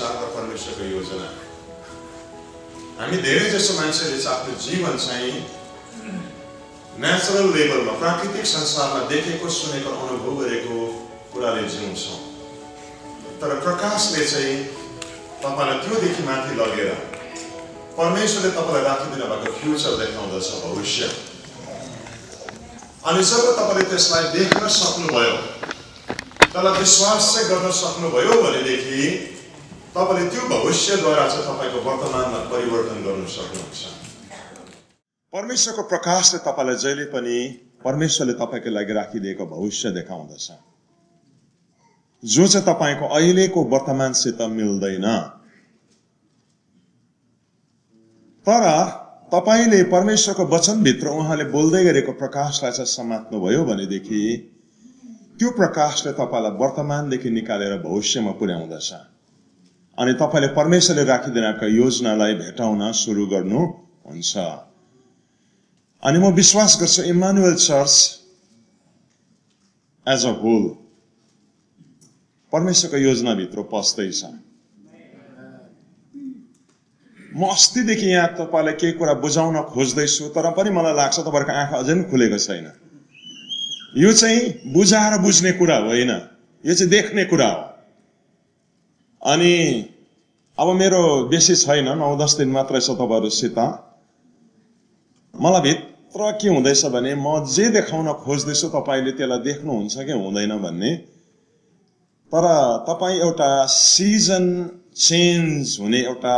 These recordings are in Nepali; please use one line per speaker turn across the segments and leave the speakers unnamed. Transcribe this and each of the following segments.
र परमेश्वरको योजना। हामी धेरै जसो मान्छेले चाहिँ आफ्नो जीवन चाहिँ नेचुरल लेभलमा प्राकृतिक संसारमा देखेको सुनेको अनुभव गरेको कुराले जिउँछौँ। तर प्रकाशले चाहिँ तपाईँलाई त्योदेखि माथि लगेर परमेश्वरले तपाईँलाई राखिदिनु भएको फ्युचर देखाउँदछ भविष्य। अनि जब तपाईँले त्यसलाई देख्न सक्नुभयो त्यसलाई विश्वास चाहिँ गर्न सक्नुभयो भनेदेखि तपाईँले त्यो भविष्यद्वारा चाहिँ तपाईँको वर्तमानमा परिवर्तन गर्नु सक्नुहुन्छ। परमेश्वरको प्रकाशले तपाईँलाई जहिले पनि परमेश्वरले तपाईँको लागि राखिदिएको भविष्य देखाउँदछ। जो चाहिँ तपाईँको अहिलेको वर्तमानसित मिल्दैन। तर तपाईँले परमेश्वरको वचनभित्र उहाँले बोल्दै गरेको प्रकाशलाई चाहिँ समात्नुभयो भनेदेखि त्यो प्रकाशले तपाईँलाई वर्तमानदेखि निकालेर भविष्यमा पुर्याउँदछ। अनि तपाईँले परमेश्वरले राखिदिरहेको योजनालाई भेटाउन सुरु गर्नुहुन्छ अनि म विश्वास गर्छु Emmanuel church as a whole परमेश्वरको योजनाभित्र पस्दैछ। म अस्तिदेखि यहाँ तपाईँलाई केही कुरा बुझाउन खोज्दैछु तर पनि मलाई लाग्छ तपाईँहरूको आँखा अझै पनि खुलेको छैन। यो चाहिँ बुझाएर बुझ्ने कुरा होइन यो चाहिँ देख्ने कुरा हो। अनि अब मेरो बेसी छैन नौ दस दिन मात्रै छ तपाईँहरूसित मलाई भित्र के हुँदैछ भने म जे देखाउन खोज्दैछु तपाईँले त्यसलाई देख्नुहुन्छ कि हुँदैन भन्ने। तर तपाईँ एउटा सिजन चेन्ज हुने एउटा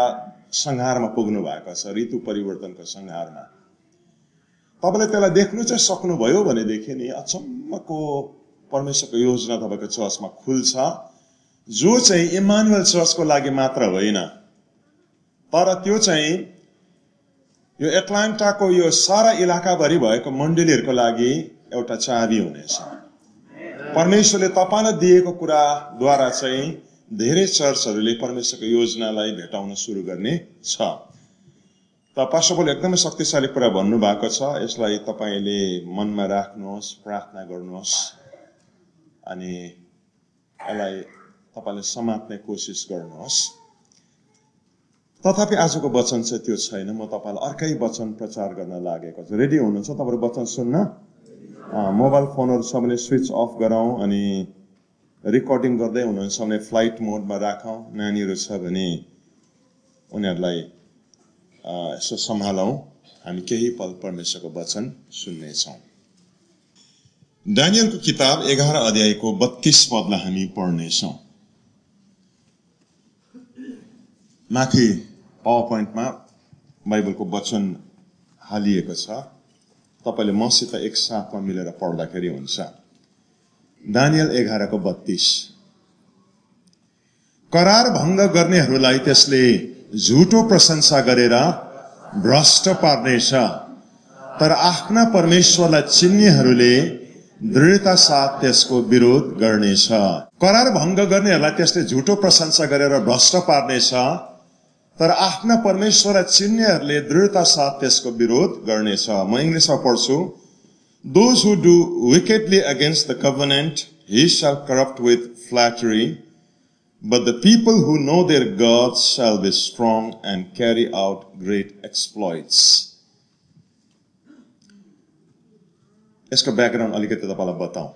संहारमा पुग्नु भएको छ ऋतु परिवर्तनको संहारमा। तपाईँले त्यसलाई देख्नु चाहिँ सक्नुभयो भनेदेखि नि अचम्मको परमेश्वरको योजना तपाईँको चर्चमा खुल्छ। जो चाहिँ इमानुएल चर्चको लागि मात्र होइन तर त्यो चाहिँ यो एटलान्टाको यो सारा इलाकाभरि भएको मण्डलीहरूको लागि एउटा चाबी हुनेछ। परमेश्वरले तपाईँलाई दिएको कुराद्वारा चाहिँ धेरै चर्चहरूले परमेश्वरको योजनालाई भेटाउन सुरु गर्ने छ। त पास्टरले एकदमै शक्तिशाली कुरा भन्नुभएको छ यसलाई तपाईँले मनमा राख्नुहोस् प्रार्थना गर्नुहोस् अनि यसलाई तपाईँले समात्ने कोसिस गर्नुहोस्। तथापि आजको वचन चाहिँ त्यो छैन। म तपाईँलाई अर्कै वचन प्रचार गर्न लागेको छु। रेडी हुनुहुन्छ? तपाईँहरू वचन सुन्न? मोबाइल फोनहरू भने स्विच अफ गराउँ अनि रेकर्डिङ गर्दै हुनुहुन्छ भने फ्लाइट मोडमा राखौँ। नानीहरू छ भने उनीहरूलाई यसो सम्हालौँ। हामी केही पल परमेश्वरको वचन सुन्नेछौँ। डानियलको किताब एघार अध्यायको बत्तीस पदलाई हामी पढ्नेछौँ। माथि पावर पोइन्टमा बाइबलको वचन हालिएको छ। तपाईँले मसित एकसाथमा मिलेर पढ्दाखेरि हुन्छ। दानियल एघारको बत्तीस। करार भङ्ग गर्नेहरूलाई त्यसले झुटो प्रशंसा गरेर भ्रष्ट पार्नेछ। तर आफ्ना परमेश्वरलाई चिन्नेहरूले दृढता साथ त्यसको विरोध गर्नेछ। करार भङ्ग गर्नेहरूलाई त्यसले झुटो प्रशंसा गरेर भ्रष्ट पार्नेछ। तर आफ्ना परमेश्वरलाई चिन्नेहरूले दृढता साथ त्यसको विरोध गर्नेछ म इङ्ग्लिसमा पढ्छु Those who do wickedly against the covenant, he shall corrupt with flattery. But the people who know their God shall be strong and carry out great exploits. यसको ब्याकग्राउन्ड अलिकति तपाईँलाई बताऊ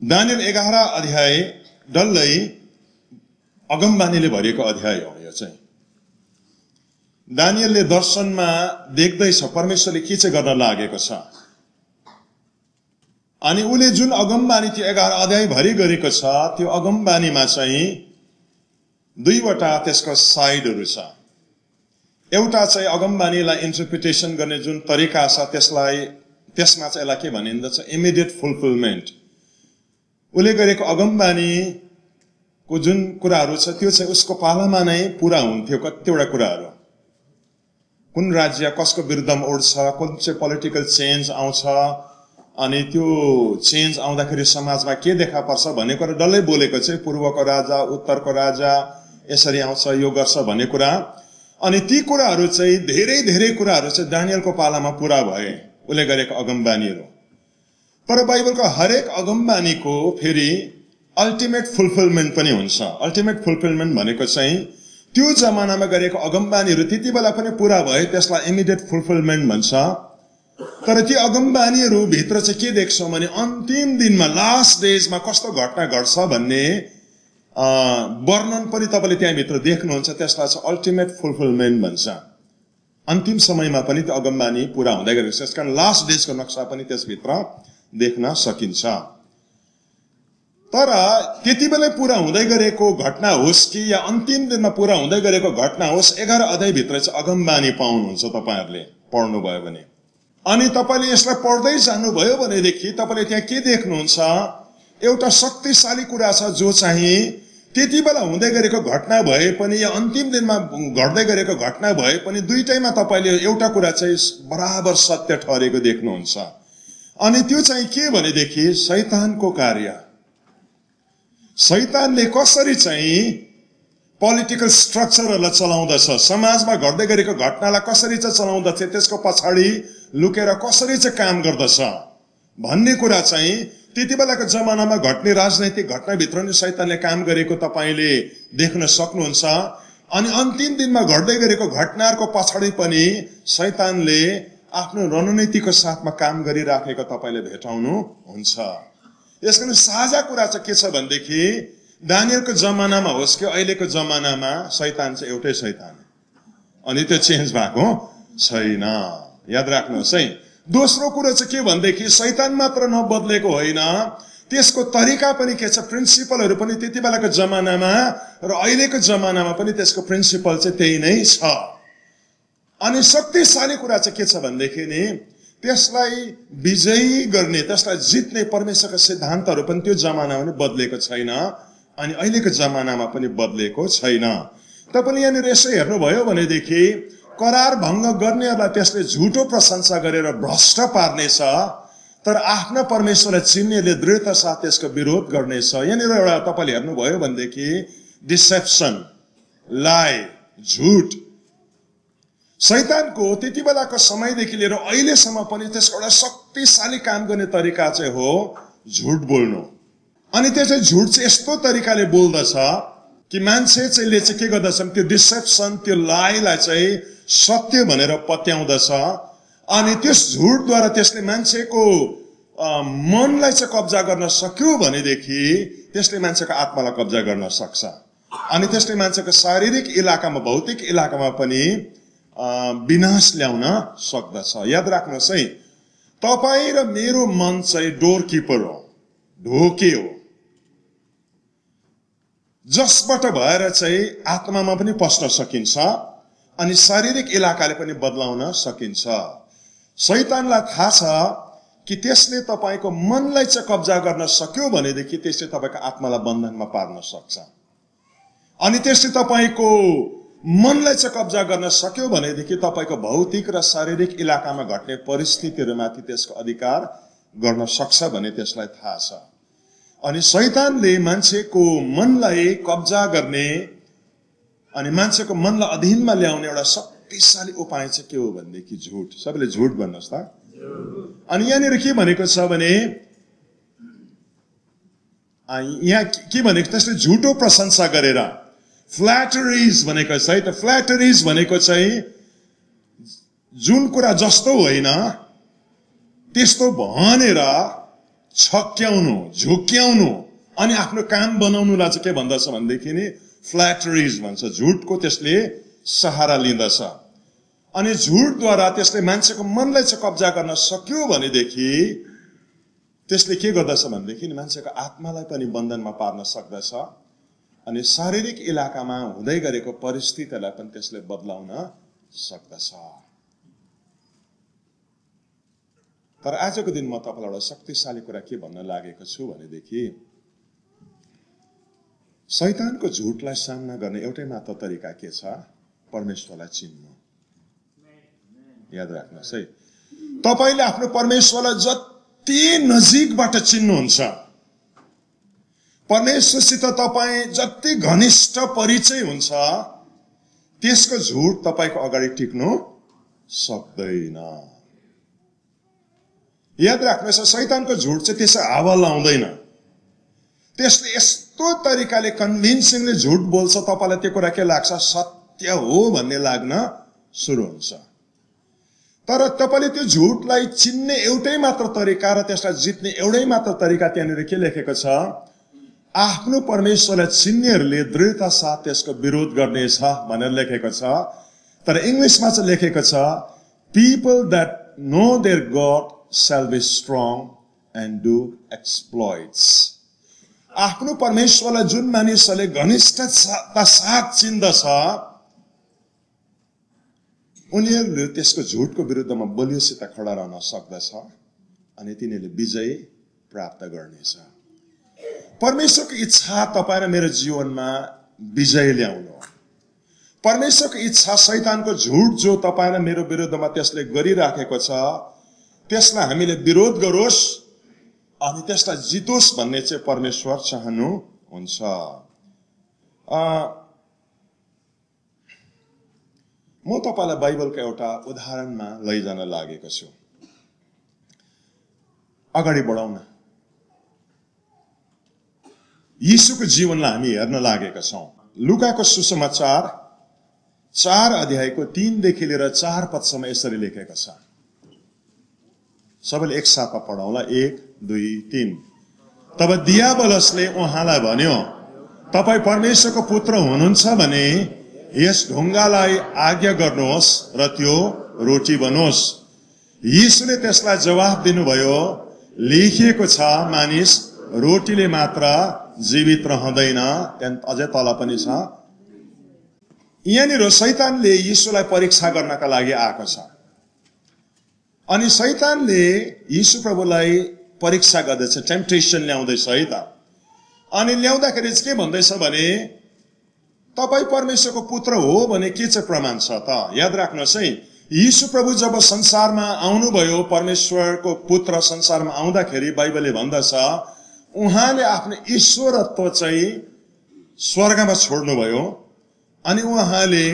दानियल एघार अध्याय डल्लै अगमबानीले भरिएको अध्याय हो यो चाहिँ। दानियलले दर्शनमा देख्दैछ परमेश्वरले के चाहिँ गर्न लागेको छ? अनि उसले जुन अगमबानी त्यो एघार अध्याय भरि गरेको छ त्यो अगमबानीमा चाहिँ दुईवटा त्यसको साइडहरू छ। एउटा चाहिँ अगमबानीलाई इन्टरप्रिटेसन गर्ने जुन तरिका छ त्यसलाई त्यसमा चाहिँ यसलाई के भनिन्दछ इमिडिएट फुलफिलमेन्ट। उसले गरेको अगमबानीको जुन कुराहरू छ त्यो चाहिँ उसको पालामा नै पुरा हुन्थ्यो कतिवटा कुराहरू। कुन राज्य कसको विरुद्धमा उठ्छ कुन चाहिँ पोलिटिकल चेन्ज आउँछ अनि त्यो चेन्ज आउँदाखेरि समाजमा के देखा पर्छ भन्ने कुरा डल्लै बोलेको चाहिँ पूर्वको राजा उत्तरको राजा यसरी आउँछ यो गर्छ भन्ने कुरा। अनि ती कुराहरू चाहिँ धेरै धेरै कुराहरू चाहिँ दानियलको पालामा पुरा भए उसले गरेको अगमबानीहरू तर बाइबलको हरेक अगमबानीको फेरि अल्टिमेट फुलफिलमेन्ट पनि हुन्छ। अल्टिमेट फुलफिलमेन्ट भनेको चाहिँ त्यो जमानामा गरेको अगमबानीहरू त्यति बेला पनि पुरा भए त्यसलाई इमिडिएट फुलफिलमेन्ट भन्छ। तर ती अगमबानीहरू भित्र चाहिँ के देख्छौँ भने अन्तिम दिनमा लास्ट डेजमा कस्तो घटना घट्छ भन्ने वर्णन पनि तपाईँले त्यहाँभित्र देख्नुहुन्छ त्यसलाई चाहिँ अल्टिमेट फुलफिलमेन्ट भन्छ। अन्तिम समयमा पनि त्यो अगमबानी पुरा हुँदै गरेको छ। त्यस कारण लास्ट डेजको नक्सा पनि त्यसभित्र देख्न सकिन्छ। तर त्यति बेलै पुरा हुँदै गरेको घटना होस् कि या अन्तिम दिनमा पुरा हुँदै गरेको घटना होस् एघार अध्यायभित्र चाहिँ अगमबानी पाउनुहुन्छ तपाईँहरूले पढ्नुभयो भने। अनि तपाईँले यसलाई पढ्दै जानुभयो भनेदेखि तपाईँले त्यहाँ के देख्नुहुन्छ? एउटा शक्तिशाली कुरा छ जो चाहिँ त्यति बेला हुँदै गरेको घटना भए पनि या अन्तिम दिनमा घट्दै गरेको घटना भए पनि दुइटैमा तपाईँले एउटा कुरा चाहिँ बराबर सत्य ठहरेको देख्नुहुन्छ। अनि त्यो चाहिँ के भनेदेखि सैतानको कार्य। सैतानले कसरी चाहिँ पोलिटिकल स्ट्रक्चरहरूलाई चलाउँदछ समाजमा घट्दै गरेको घटनालाई कसरी चाहिँ चलाउँदछ त्यसको पछाडि लुकेर कसरी चाहिँ काम गर्दछ भन्ने कुरा चाहिँ त्यति बेलाको जमानामा घट्ने राजनैतिक घटनाभित्र नै सैतानले काम गरेको तपाईँले देख्न सक्नुहुन्छ। अनि अन्तिम दिनमा घट्दै गरेको घटनाहरूको पछाडि पनि सैतानले आफ्नो रणनीतिको साथमा काम गरिराखेको तपाईँले भेटाउनु हुन्छ यस कारण साझा कुरा चाहिँ के छ भनेदेखि दानियलको जमानामा होस् कि अहिलेको जमानामा सैतान चाहिँ एउटै सैतान अनि त्यो चेन्ज भएको छैन। याद राख्नुहोस् है। दोस्रो कुरो चाहिँ के भनेदेखि सैतान मात्र नबदलेको होइन। त्यसको तरिका पनि के छ? प्रिन्सिपलहरू पनि त्यति बेलाको जमानामा र अहिलेको जमानामा पनि त्यसको प्रिन्सिपल चाहिँ त्यही नै छ। अनि शक्तिशाली कुरा चाहिँ के छ भनेदेखि नि त्यसलाई विजयी गर्ने त्यसलाई जित्ने परमेश्वरका सिद्धान्तहरू पनि त्यो जमानामा पनि बदलेको छैन अनि अहिलेको जमानामा पनि बदलेको छैन। तपाईँले यहाँनिर यसो हेर्नुभयो भनेदेखि करार भङ्ग गर्नेहरूलाई त्यसले झुटो प्रशंसा गरेर भ्रष्ट पार्नेछ तर आफ्ना परमेश्वरलाई चिन्नेले दृढता साथ त्यसको विरोध गर्नेछ। यहाँनिर एउटा तपाईँले हेर्नुभयो भनेदेखि डिसेप्सन लाइ झुट सैतानको त्यति बेलाको समयदेखि लिएर अहिलेसम्म पनि त्यसको एउटा शक्तिशाली काम गर्ने तरिका चाहिँ हो झुट बोल्नु। अनि त्यो चाहिँ झुट चाहिँ यस्तो तरिकाले बोल्दछ कि मान्छे चाहिँले चाहिँ के गर्दछ त्यो डिसेप्सन त्यो लाइलाई चाहिँ सत्य भनेर पत्याउँदछ। अनि त्यस झुटद्वारा त्यसले मान्छेको मनलाई चाहिँ कब्जा गर्न सक्यो भनेदेखि त्यसले मान्छेको आत्मालाई कब्जा गर्न सक्छ। अनि त्यसले मान्छेको शारीरिक इलाकामा भौतिक इलाकामा पनि विनाश ल्याउन सक्दछ। याद राख्नुहोस् है तपाईँ र मेरो मन चाहिँ डोर किपर हो ढोके हो। जसबाट भएर चाहिँ आत्मामा पनि पस्न सकिन्छ अनि शारीरिक इलाकाले पनि बदलाउन सकिन्छ। सैतानलाई थाहा छ कि त्यसले तपाईँको मनलाई चाहिँ कब्जा गर्न सक्यो भनेदेखि त्यसले तपाईँको आत्मालाई बन्धनमा पार्न सक्छ। अनि त्यसले तपाईँको मनलाई चाहिँ कब्जा गर्न सक्यो भनेदेखि तपाईँको भौतिक र शारीरिक इलाकामा घट्ने परिस्थितिहरूमाथि त्यसको अधिकार गर्न सक्छ भने त्यसलाई थाहा छ। अनि सैतानले मान्छेको मनलाई कब्जा गर्ने अनि मान्छेको मनलाई अधीनमा ल्याउने एउटा शक्तिशाली उपाय चाहिँ के हो भनेदेखि झुट। सबैले झुट भन्नुहोस् त। अनि यहाँनिर के भनेको छ भने यहाँ के भनेको त्यसले झुटो प्रशंसा गरेर फ्ल्याटरिज भनेको छ है त फ्ल्याटरिज भनेको चाहिँ जुन कुरा जस्तो होइन त्यस्तो भनेर छक्याउनु झुक्याउनु अनि आफ्नो काम बनाउनुलाई चाहिँ के भन्दछ भनेदेखि नि फ्ल्याटरिज भन्छ। झुटको त्यसले सहारा लिँदछ। अनि झुटद्वारा त्यसले मान्छेको मनलाई चाहिँ कब्जा गर्न सक्यो भनेदेखि त्यसले के गर्दछ भनेदेखि मान्छेको आत्मालाई पनि बन्धनमा पार्न सक्दछ। अनि शारीरिक इलाकामा हुँदै गरेको परिस्थितिलाई पनि त्यसले बदलाउन सक्दछ। तर आजको दिन म तपाईँलाई एउटा शक्तिशाली कुरा के भन्न लागेको छु भनेदेखि सैतानको झुटलाई सामना गर्ने एउटै मात्र तरिका के छ? परमेश्वरलाई चिन्नु। याद राख्नुहोस् है। तपाईँले आफ्नो परमेश्वरलाई जति नजिकबाट चिन्नुहुन्छ परमेश्वरसित तपाईँ जति घनिष्ठ परिचय हुन्छ त्यसको झुट तपाईँको अगाडि टिक्नु सक्दैन। याद राख्नुहोस् सैतानको झुट चाहिँ त्यसै हावा लाउँदैन। त्यसले यस्तो तरिकाले कन्भिन्सिङले झुट बोल्छ तपाईँलाई त्यो कुरा के लाग्छ? सत्य हो भन्ने लाग्न सुरु हुन्छ। तर तपाईँले त्यो झुटलाई चिन्ने एउटै मात्र तरिका र त्यसलाई जित्ने एउटै मात्र तरिका त्यहाँनिर के लेखेको छ? आफ्नो परमेश्वरलाई चिन्नेहरूले दृढता साथ त्यसको विरोध गर्नेछ भनेर लेखेको छ तर इङ्ग्लिसमा चाहिँ लेखेको छ people that know their God shall be strong and do exploits. आफ्नो परमेश्वरलाई जुन मानिसहरूले घनिष्ठता साथ चिन्दछ उनीहरूले त्यसको झुटको विरुद्धमा बलियोसित खडा रहन सक्दछ अनि तिनीहरूले विजय प्राप्त गर्नेछ परमेश्वरको इच्छा तपाईँ र मेरो जीवनमा विजय ल्याउनु परमेश्वरको इच्छा सैतानको झुट जो तपाईँ र मेरो विरुद्धमा त्यसले गरिराखेको छ त्यसलाई हामीले विरोध गरोस् अनि त्यसलाई जितोस् भन्ने चाहिँ परमेश्वर चाहनुहुन्छ। म तपाईँलाई बाइबलको एउटा उदाहरणमा लैजान लागेको छु। अगाडि बढाउन। यीशुको जीवनलाई हामी हेर्न लागेका छौँ लुकाको सुसमाचार चार अध्यायको तिनदेखि लिएर चार पदसम्म यसरी लेखेको छ सबैले एकसाथमा पढाउँला एक दुई तिन तब दियाबलसले उहाँलाई भन्यो तपाईँ परमेश्वरको पुत्र हुनुहुन्छ भने यस ढुङ्गालाई आज्ञा गर्नुहोस् र त्यो रोटी बनोस् यीशुले त्यसलाई जवाब दिनुभयो लेखिएको छ मानिस रोटीले मात्र जीवित रहँदैन त्यहाँदेखि अझै तल पनि छ। यहाँनिर सैतानले यीशुलाई परीक्षा गर्नका लागि आएको छ। अनि सैतानले यीशु प्रभुलाई परीक्षा गर्दैछ टेम्पटेसन ल्याउँदैछ है त। अनि ल्याउँदाखेरि चाहिँ के भन्दैछ भने तपाईँ परमेश्वरको पुत्र हो भने के चाहिँ प्रमाण छ त? याद राख्नुहोस् है यीशु प्रभु जब संसारमा आउनुभयो परमेश्वरको पुत्र संसारमा आउँदाखेरि बाइबलले भन्दछ उहाँले आफ्नो ईश्वरत्व चाहिँ स्वर्गमा छोड्नुभयो अनि उहाँले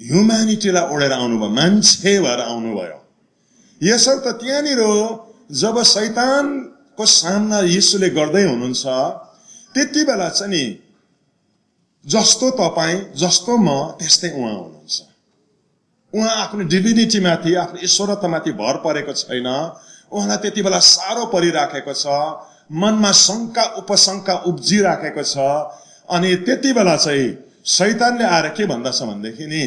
ह्युम्यानिटीलाई ओढेर आउनुभयो मान्छे भएर आउनुभयो। यसर्थ त्यहाँनिर जब सैतानको सामना यीशुले गर्दै हुनुहुन्छ त्यति बेला चाहिँ नि जस्तो तपाईँ जस्तो म त्यस्तै उहाँ हुनुहुन्छ। उहाँ आफ्नो डिभिनिटीमाथि आफ्नो ईश्वरतामाथि भर परेको छैन। उहाँलाई त्यति बेला साह्रो परिराखेको छ मनमा शङ्का उपशङ्का उब्जिराखेको छ अनि त्यति बेला चाहिँ सैतानले आएर के भन्दछ भनेदेखि नि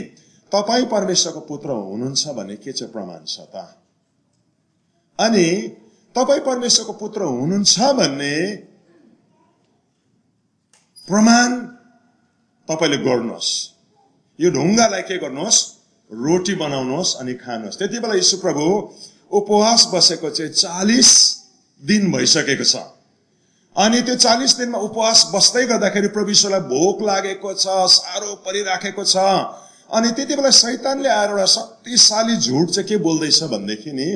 तपाईँ परमेश्वरको पुत्र हुनुहुन्छ भने के चाहिँ प्रमाण छ त? अनि तपाईँ परमेश्वरको पुत्र हुनुहुन्छ भन्ने प्रमाण तपाईँले गर्नुहोस्। यो ढुङ्गालाई के गर्नुहोस्? रोटी बनाउनुहोस् अनि खानुहोस्। त्यति बेला यीशु प्रभु उपवास बसेको चाहिँ चालिस दिन भइसकेको छ। अनि त्यो चालिस दिनमा उपवास बस्दै गर्दाखेरि प्रविश्वलाई भोक लागेको छ साह्रो परिराखेको छ। अनि त्यति बेला सैतानले आएर एउटा शक्तिशाली झुट चाहिँ के बोल्दैछ भनेदेखि नि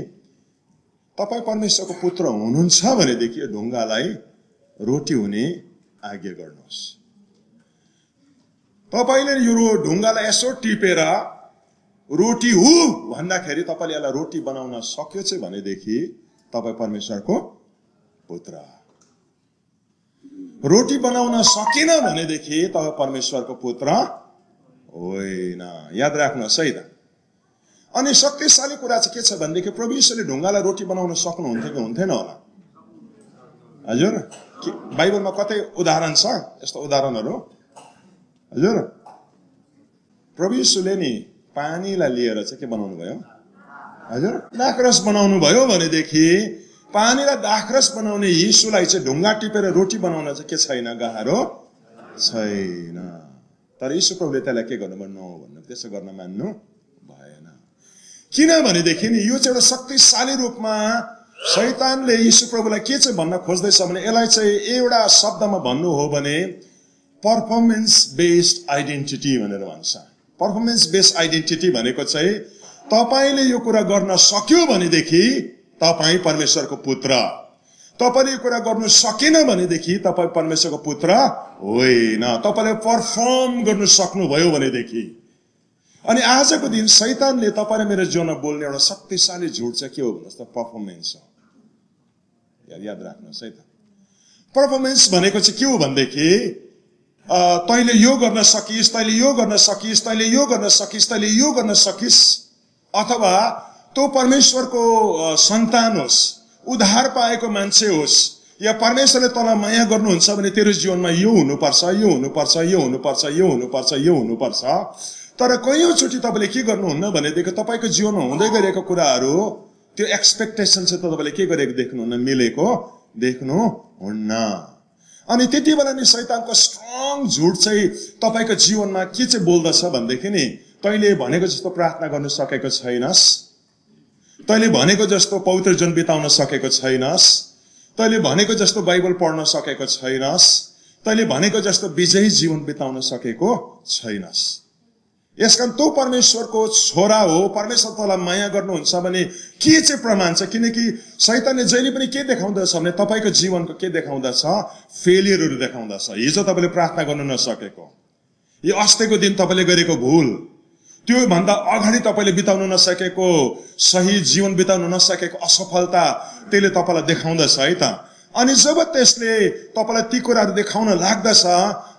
तपाईँ परमेश्वरको पुत्र हुनुहुन्छ भनेदेखि यो ढुङ्गालाई रोटी हुने आज्ञा गर्नुहोस्। तपाईँले यो ढुङ्गालाई यसो टिपेर रोटी हु भन्दाखेरि तपाईँले यसलाई रोटी बनाउन सक्यो चाहिँ भनेदेखि तपाईँ परमेश्वरको पुत्र। रोटी बनाउन सकिन भनेदेखि तपाईँ परमेश्वरको पुत्र होइन। याद राख्नुहोस् है त। अनि शक्तिशाली कुरा चाहिँ के छ भनेदेखि प्रभु ढुङ्गालाई रोटी बनाउन सक्नुहुन्थ्यो कि हुन्थेन होला? हजुर? बाइबलमा कतै उदाहरण छ? यस्तो उदाहरणहरू? हजुर? प्रभु नि पानीलाई लिएर चाहिँ के बनाउनु भयो? हजुर दाखरस बनाउनु भयो भनेदेखि पानीलाई दाखरस बनाउने यीशुलाई चाहिँ ढुङ्गा टिपेर रोटी बनाउन चाहिँ के छैन गाह्रो छैन। तर यीशु प्रभुले त्यसलाई के गर्नु भन्नु भन्नु त्यसो गर्न मान्नु भएन। किनभनेदेखि यो चाहिँ एउटा शक्तिशाली रूपमा शैतानले यीशु प्रभुलाई के चाहिँ भन्न खोज्दैछ भने यसलाई चाहिँ एउटा शब्दमा भन्नु हो भने पर्फर्मेन्स बेस्ड आइडेन्टिटी भनेर भन्छ। पर्फर्मेन्स बेस्ड आइडेन्टिटी भनेको चाहिँ तपाईँले यो कुरा गर्न सक्यो भनेदेखि तपाईँ परमेश्वरको पुत्र। तपाईँले यो कुरा गर्नु सकेन भनेदेखि तपाईँ परमेश्वरको पुत्र होइन। तपाईँले पर्फर्म गर्नु सक्नुभयो भनेदेखि। अनि आजको दिन सैतानले तपाईँ र मेरो जीवनमा बोल्ने एउटा शक्तिशाली झुट चाहिँ के हो भन्नुहोस् त? पर्फर्मेन्स हो। याद राख्नुहोस् है त। पर्फर्मेन्स भनेको चाहिँ के हो भनेदेखि तैँले यो गर्न सकिस् तैँले यो गर्न सकिस् तैँले यो गर्न सकिस् तैँले यो गर्न सकिस् अथवा तँ परमेश्वरको सन्तान होस् उद्धार पाएको मान्छे होस् या परमेश्वरले तँलाई माया गर्नुहुन्छ भने तेरो जीवनमा यो हुनुपर्छ यो हुनुपर्छ यो हुनुपर्छ यो हुनुपर्छ यो हुनुपर्छ। तर कैयौँचोटि तपाईँले के गर्नुहुन्न भनेदेखि तपाईँको जीवनमा हुँदै गरेको कुराहरू त्यो एक्सपेक्टेसन चाहिँ तपाईँले के गरेको देख्नुहुन्न मिलेको देख्नुहुन्न। अनि त्यति बेला नि सैतानको स्ट्रङ झुट चाहिँ तपाईँको जीवनमा के चाहिँ बोल्दछ भनेदेखि नि तैँले भनेको जस्तो प्रार्थना गर्न सकेको छैनस्। तैँले भनेको जस्तो पवित्र जीवन बिताउन सकेको छैनस्। तैँले भनेको जस्तो बाइबल पढ्न सकेको छैनस्। तैँले भनेको जस्तो विजयी जीवन बिताउन सकेको छैनस्। यसकारण तँ परमेश्वरको छोरा हो परमेश्वर तँलाई माया गर्नुहुन्छ भने के चाहिँ प्रमाण छ? किनकि सैतानले जहिले पनि के देखाउँदछ भने तपाईँको जीवनको के देखाउँदछ? फेलियरहरू देखाउँदछ। हिजो तपाईँले प्रार्थना गर्नु नसकेको। यो अस्तिको दिन तपाईँले गरेको भुल। त्योभन्दा अगाडि तपाईँले बिताउन नसकेको सही जीवन बिताउन नसकेको असफलता त्यसले तपाईँलाई देखाउँदछ है त? अनि जब त्यसले तपाईँलाई ती कुराहरू देखाउन लाग्दछ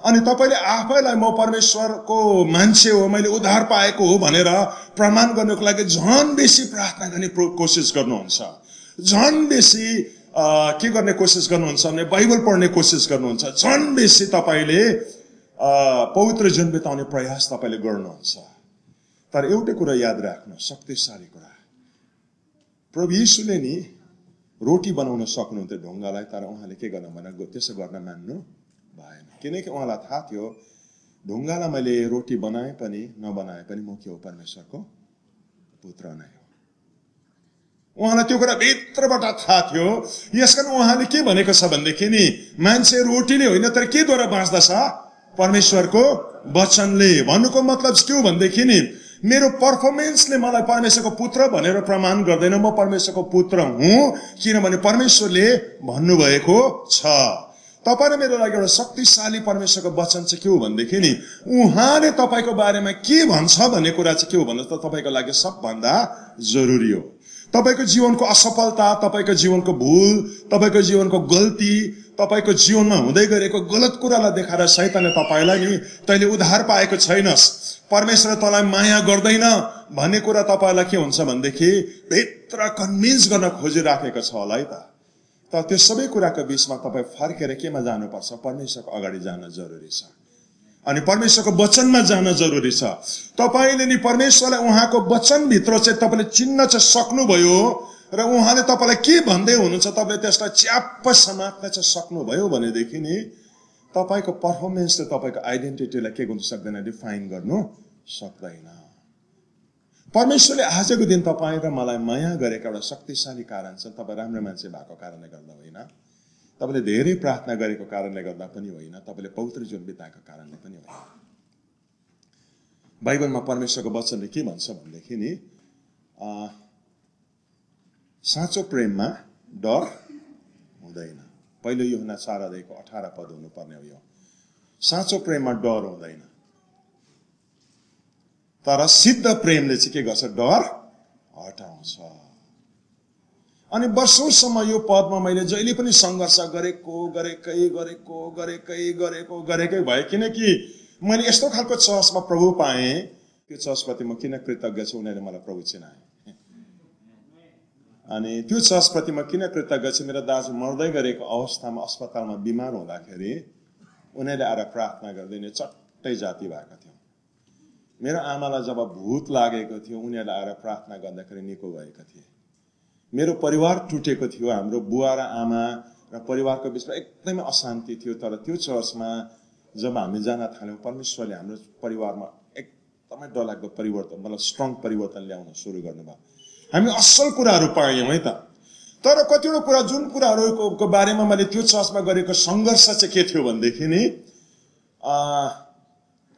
अनि तपाईँले आफैलाई म परमेश्वरको मान्छे हो मैले उद्धार पाएको हो भनेर प्रमाण गर्नुको लागि झन् बेसी प्रार्थना गर्ने कोसिस गर्नुहुन्छ। झन् बेसी के गर्ने कोसिस गर्नुहुन्छ भने बाइबल पढ्ने कोसिस गर्नुहुन्छ। झन् बेसी तपाईँले पवित्र जीवन बिताउने प्रयास तपाईँले गर्नुहुन्छ। तर एउटै कुरा याद राख्नु शक्तिशाली कुरा। प्रभु यीशुले नि रोटी बनाउन सक्नुहुन्थ्यो ढुङ्गालाई तर उहाँले के गर्न भने त्यसो गर्न मान्नु किनकि उहाँलाई थाहा थियो ढुङ्गालाई मैले रोटी बनाए पनि नबनाए पनि म के हो? परमेश्वरको पुत्र नै हो। उहाँलाई त्यो कुरा भित्रबाट थाहा थियो। यस कारण उहाँले के भनेको छ भनेदेखि नि मान्छे रोटीले होइन तर केद्वारा बाँच्दछ? परमेश्वरको वचनले। भन्नुको मतलब के हो भनेदेखि नि मेरो पर्फर्मेन्सले मलाई परमेश्वरको पुत्र भनेर प्रमाण गर्दैन। म परमेश्वरको पुत्र हुँ किनभने परमेश्वरले भन्नुभएको छ। तपाईँ र मेरो लागि एउटा शक्तिशाली परमेश्वरको वचन चाहिँ के हो भनेदेखि नि उहाँले तपाईँको बारेमा के भन्छ भन्ने कुरा चाहिँ के हो भन्दा त तपाईँको लागि सबभन्दा जरुरी हो। तपाईँको जीवनको असफलता तपाईँको जीवनको भुल तपाईँको जीवनको गल्ती तपाईँको जीवनमा हुँदै गरेको गलत कुरालाई देखाएर सैतानले तपाईँलाई नि तैँले उद्धार पाएको छैनस्। परमेश्वर तँलाई माया गर्दैन भन्ने कुरा तपाईँलाई के हुन्छ भनेदेखि भित्र कन्भिन्स गर्न खोजिराखेको छ होला है त। तर त्यो सबै कुराको बिचमा तपाईँ फर्केर केमा जानुपर्छ? परमेश्वरको अगाडि जान जरुरी छ। अनि परमेश्वरको वचनमा जान जरुरी छ। तपाईँले नि परमेश्वरलाई उहाँको वचनभित्र चाहिँ तपाईँले चिन्न चाहिँ सक्नुभयो र उहाँले तपाईँलाई के भन्दै हुनुहुन्छ तपाईँले त्यसलाई च्याप्प समात्न चाहिँ सक्नुभयो भनेदेखि नि तपाईँको पर्फर्मेन्सले तपाईँको आइडेन्टिटीलाई के गर्नु सक्दैन डिफाइन गर्नु सक्दैन। परमेश्वरले आजको दिन तपाईँ र मलाई माया गरेको एउटा शक्तिशाली कारण छ तपाईँ राम्रो मान्छे भएको कारणले गर्दा होइन। तपाईँले धेरै प्रार्थना गरेको कारणले गर्दा पनि होइन। तपाईँले पवित्र जीवन बिताएको कारणले पनि होइन। बाइबलमा परमेश्वरको वचनले के भन्छ भनेदेखि नि साँचो प्रेममा डर हुँदैन। पहिलो यो हुन चार अठार पद हुनुपर्ने हो यो। साँचो प्रेममा डर हुँदैन। तर सिद्ध प्रेमले चाहिँ के गर्छ? डर हटाउँछ। अनि वर्षौँसम्म यो पदमा मैले जहिले पनि सङ्घर्ष गरेको गरेकै गरेको गरेकै गरेको गरेकै भए किनकि मैले यस्तो खालको चर्चमा प्रभु पाएँ। त्यो चर्चप्रति म किन कृतज्ञ छु? उनीहरूले मलाई प्रभु चिनाए। अनि त्यो चर्चप्रति म किन कृतज्ञ छु? मेरो दाजु मर्दै गरेको अवस्थामा अस्पतालमा बिमार हुँदाखेरि उनीहरूले आएर प्रार्थना गर्दैन चट्टै जाति भएको थियो मेरो आमालाई जब भूत लागेको थियो उनीहरूले आएर प्रार्थना गर्दाखेरि निको भएको थिए। मेरो परिवार टुटेको थियो हाम्रो बुवा र आमा र परिवारको बिचमा एकदमै अशान्ति थियो तर त्यो चर्चमा जब हामी जान थाल्यौँ परमेश्वरले हाम्रो परिवारमा एकदमै डरलाग्दो परिवर्तन मतलब स्ट्रङ परिवर्तन ल्याउन सुरु गर्नुभयो। हामी असल कुराहरू पायौँ है त। तर कतिवटा कुरा जुन कुराहरूको बारेमा मैले त्यो चर्चमा गरेको सङ्घर्ष चाहिँ के थियो भनेदेखि नि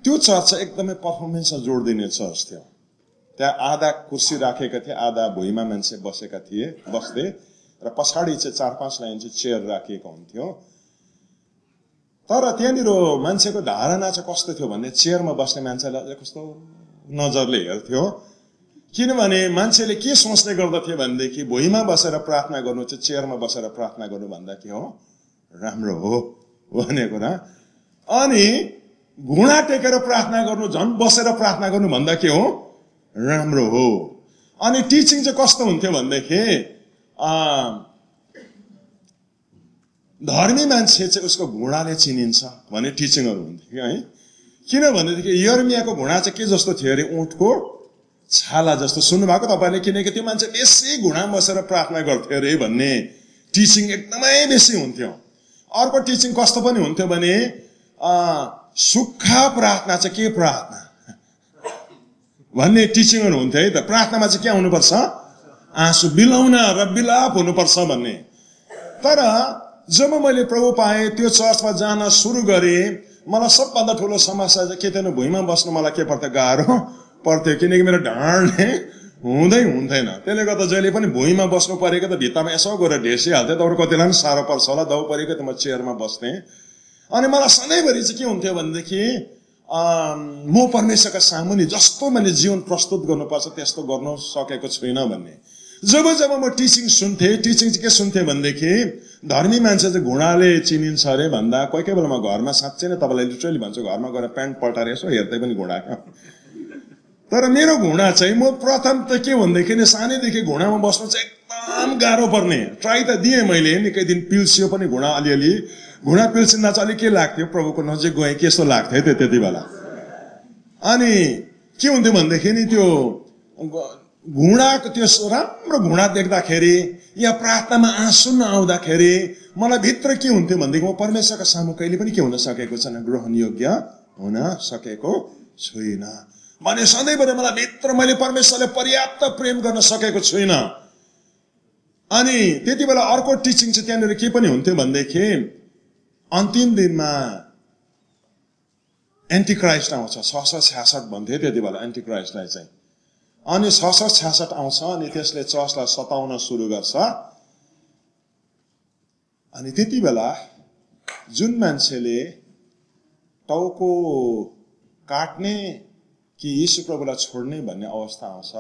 त्यो चर्च चाहिँ एकदमै पर्फर्मेन्समा जोड दिने चर्च थियो। त्यहाँ आधा कुर्सी राखेका थिए आधा भुइँमा मान्छे बसेका थिए बस्थे र पछाडि चाहिँ चार पाँच लाइन चाहिँ चेयर राखिएको हुन्थ्यो। तर त्यहाँनिर मान्छेको धारणा चाहिँ कस्तो थियो भने चेयरमा बस्ने मान्छेलाई कस्तो नजरले हेर्थ्यो। किनभने मान्छेले के सोच्ने गर्दथे भनेदेखि भुइँमा बसेर प्रार्थना गर्नु चाहिँ चेयरमा बसेर प्रार्थना गर्नु भन्दा के हो? राम्रो हो भन्ने कुरा। अनि घुँडा टेकेर प्रार्थना गर्नु झन् बसेर प्रार्थना गर्नु भन्दा के हो? राम्रो हो। अनि टिचिङ चाहिँ कस्तो हुन्थ्यो भनेदेखि धर्मी मान्छे चाहिँ उसको घुँडाले चिनिन्छ भन्ने टिचिङहरू हुन्थ्यो है? किनभनेदेखि यर्मियाको घुँडा चाहिँ के जस्तो थियो अरे? उँटको छाला जस्तो। सुन्नुभएको तपाईँले? किनकि त्यो मान्छे बेसी घुँडा बसेर प्रार्थना गर्थ्यो अरे भन्ने टिचिङ एकदमै बेसी हुन्थ्यो। अर्को टिचिङ कस्तो पनि हुन्थ्यो भने सुक्खा प्रार्थना चाहिँ के प्रार्थना? भन्ने टिचिङहरू हुन्थ्यो है त। प्रार्थनामा चाहिँ के आउनुपर्छ आँसु बिलाउन र बिलाप हुनुपर्छ भन्ने। तर जब मैले प्रभु पाएँ त्यो चर्चमा जान सुरु गरेँ मलाई सबभन्दा ठुलो समस्या चाहिँ के थिएन? भुइँमा बस्नु मलाई के पर्थ्यो? गाह्रो पर्थ्यो। किनकि मेरो ढाँडले हुँदै हुन्थेन। त्यसले गर्दा जहिले पनि भुइँमा बस्नु परेको त भित्तामा यसो गएर ढेसिहाल्थेँ त कतिलाई पनि साह्रो पर्छ होला। दाउ परेको त म चेयरमा बस्थेँ। अनि मलाई सधैँभरि चाहिँ के हुन्थ्यो भनेदेखि म परमेश्वरका सामुनि जस्तो मैले जीवन प्रस्तुत गर्नुपर्छ त्यस्तो गर्नु सकेको छुइनँ भन्ने। जब जब म टिचिङ सुन्थेँ टिचिङ चाहिँ के सुन्थेँ भनेदेखि धर्मी मान्छे चाहिँ घुँडाले चिनिन्छ अरे भन्दा कोही कोही बेला म घरमा साँच्चै नै तपाईँलाई लिटरली भन्छु घरमा गएर प्यान्ट पल्टाएर यसो हेर्दै पनि घुँडा तर मेरो घुँडा चाहिँ म प्रथम त के भनेदेखि सानैदेखि घुँडामा बस्नु चाहिँ एकदम गाह्रो पर्ने। ट्राई त दिएँ मैले निकै दिन पिल्सियो पनि घुँडा अलिअलि। घुँडा पिल्सिँदा चाहिँ अलिक के लाग्थ्यो? प्रभुको नजिक गएँ के यस्तो लाग्थ्यो त्यो त्यति बेला? अनि के हुन्थ्यो भनेदेखि नि त्यो घुँडाको त्यो राम्रो घुँडा देख्दाखेरि या प्रार्थनामा आँसु नआउँदाखेरि मलाई भित्र के हुन्थ्यो भनेदेखि म परमेश्वरको सामु कहिले पनि के हुन सकेको छैन ग्रहण योग्य हुन सकेको छुइनँ। भने सधैँभरि मलाई भित्र मैले परमेश्वरले पर्याप्त प्रेम गर्न सकेको छुइनँ। अनि त्यति बेला अर्को टिचिङ चाहिँ त्यहाँनिर के पनि हुन्थ्यो भनेदेखि अन्तिम दिनमा एन्टिक्राइस्ट आउँछ छ सय छ्यासठ भन्थ्यो त्यति बेला एन्टिक्राइस्टलाई चाहिँ। अनि छ सय छ्यासठ आउँछ अनि त्यसले चर्चलाई सताउन सुरु गर्छ। अनि त्यति बेला जुन मान्छेले टाउको काट्ने कि यीशु प्रभुलाई छोड्ने भन्ने अवस्था आउँछ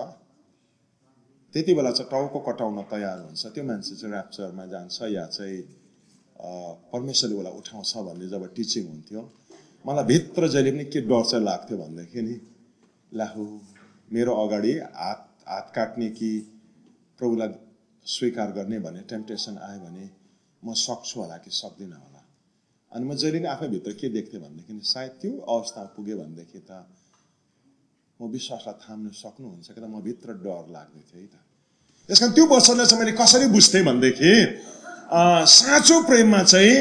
त्यति बेला चाहिँ टाउको कटाउन तयार हुन्छ। त्यो मान्छे चाहिँ ऱ्याप्चरमा जान्छ या चाहिँ परमेश्वरले उसलाई उठाउँछ भन्ने जब टिचिङ हुन्थ्यो। मलाई भित्र जहिले पनि के डर चाहिँ लाग्थ्यो भनेदेखि नि लाहु मेरो अगाडि हात हात काट्ने कि प्रभुलाई स्वीकार गर्ने भने टेम्पटेसन आयो भने म सक्छु होला कि सक्दिनँ होला। अनि म जहिले पनि आफैभित्र के देख्थेँ भनेदेखि सायद त्यो अवस्था पुग्यो भनेदेखि त म विश्वासलाई थाम्नु सक्नुहुन्छ कि त म भित्र डर लाग्दै थियो है त। त्यस कारण त्यो वचनलाई चाहिँ मैले कसरी बुझ्थेँ भनेदेखि साँचो प्रेममा चाहिँ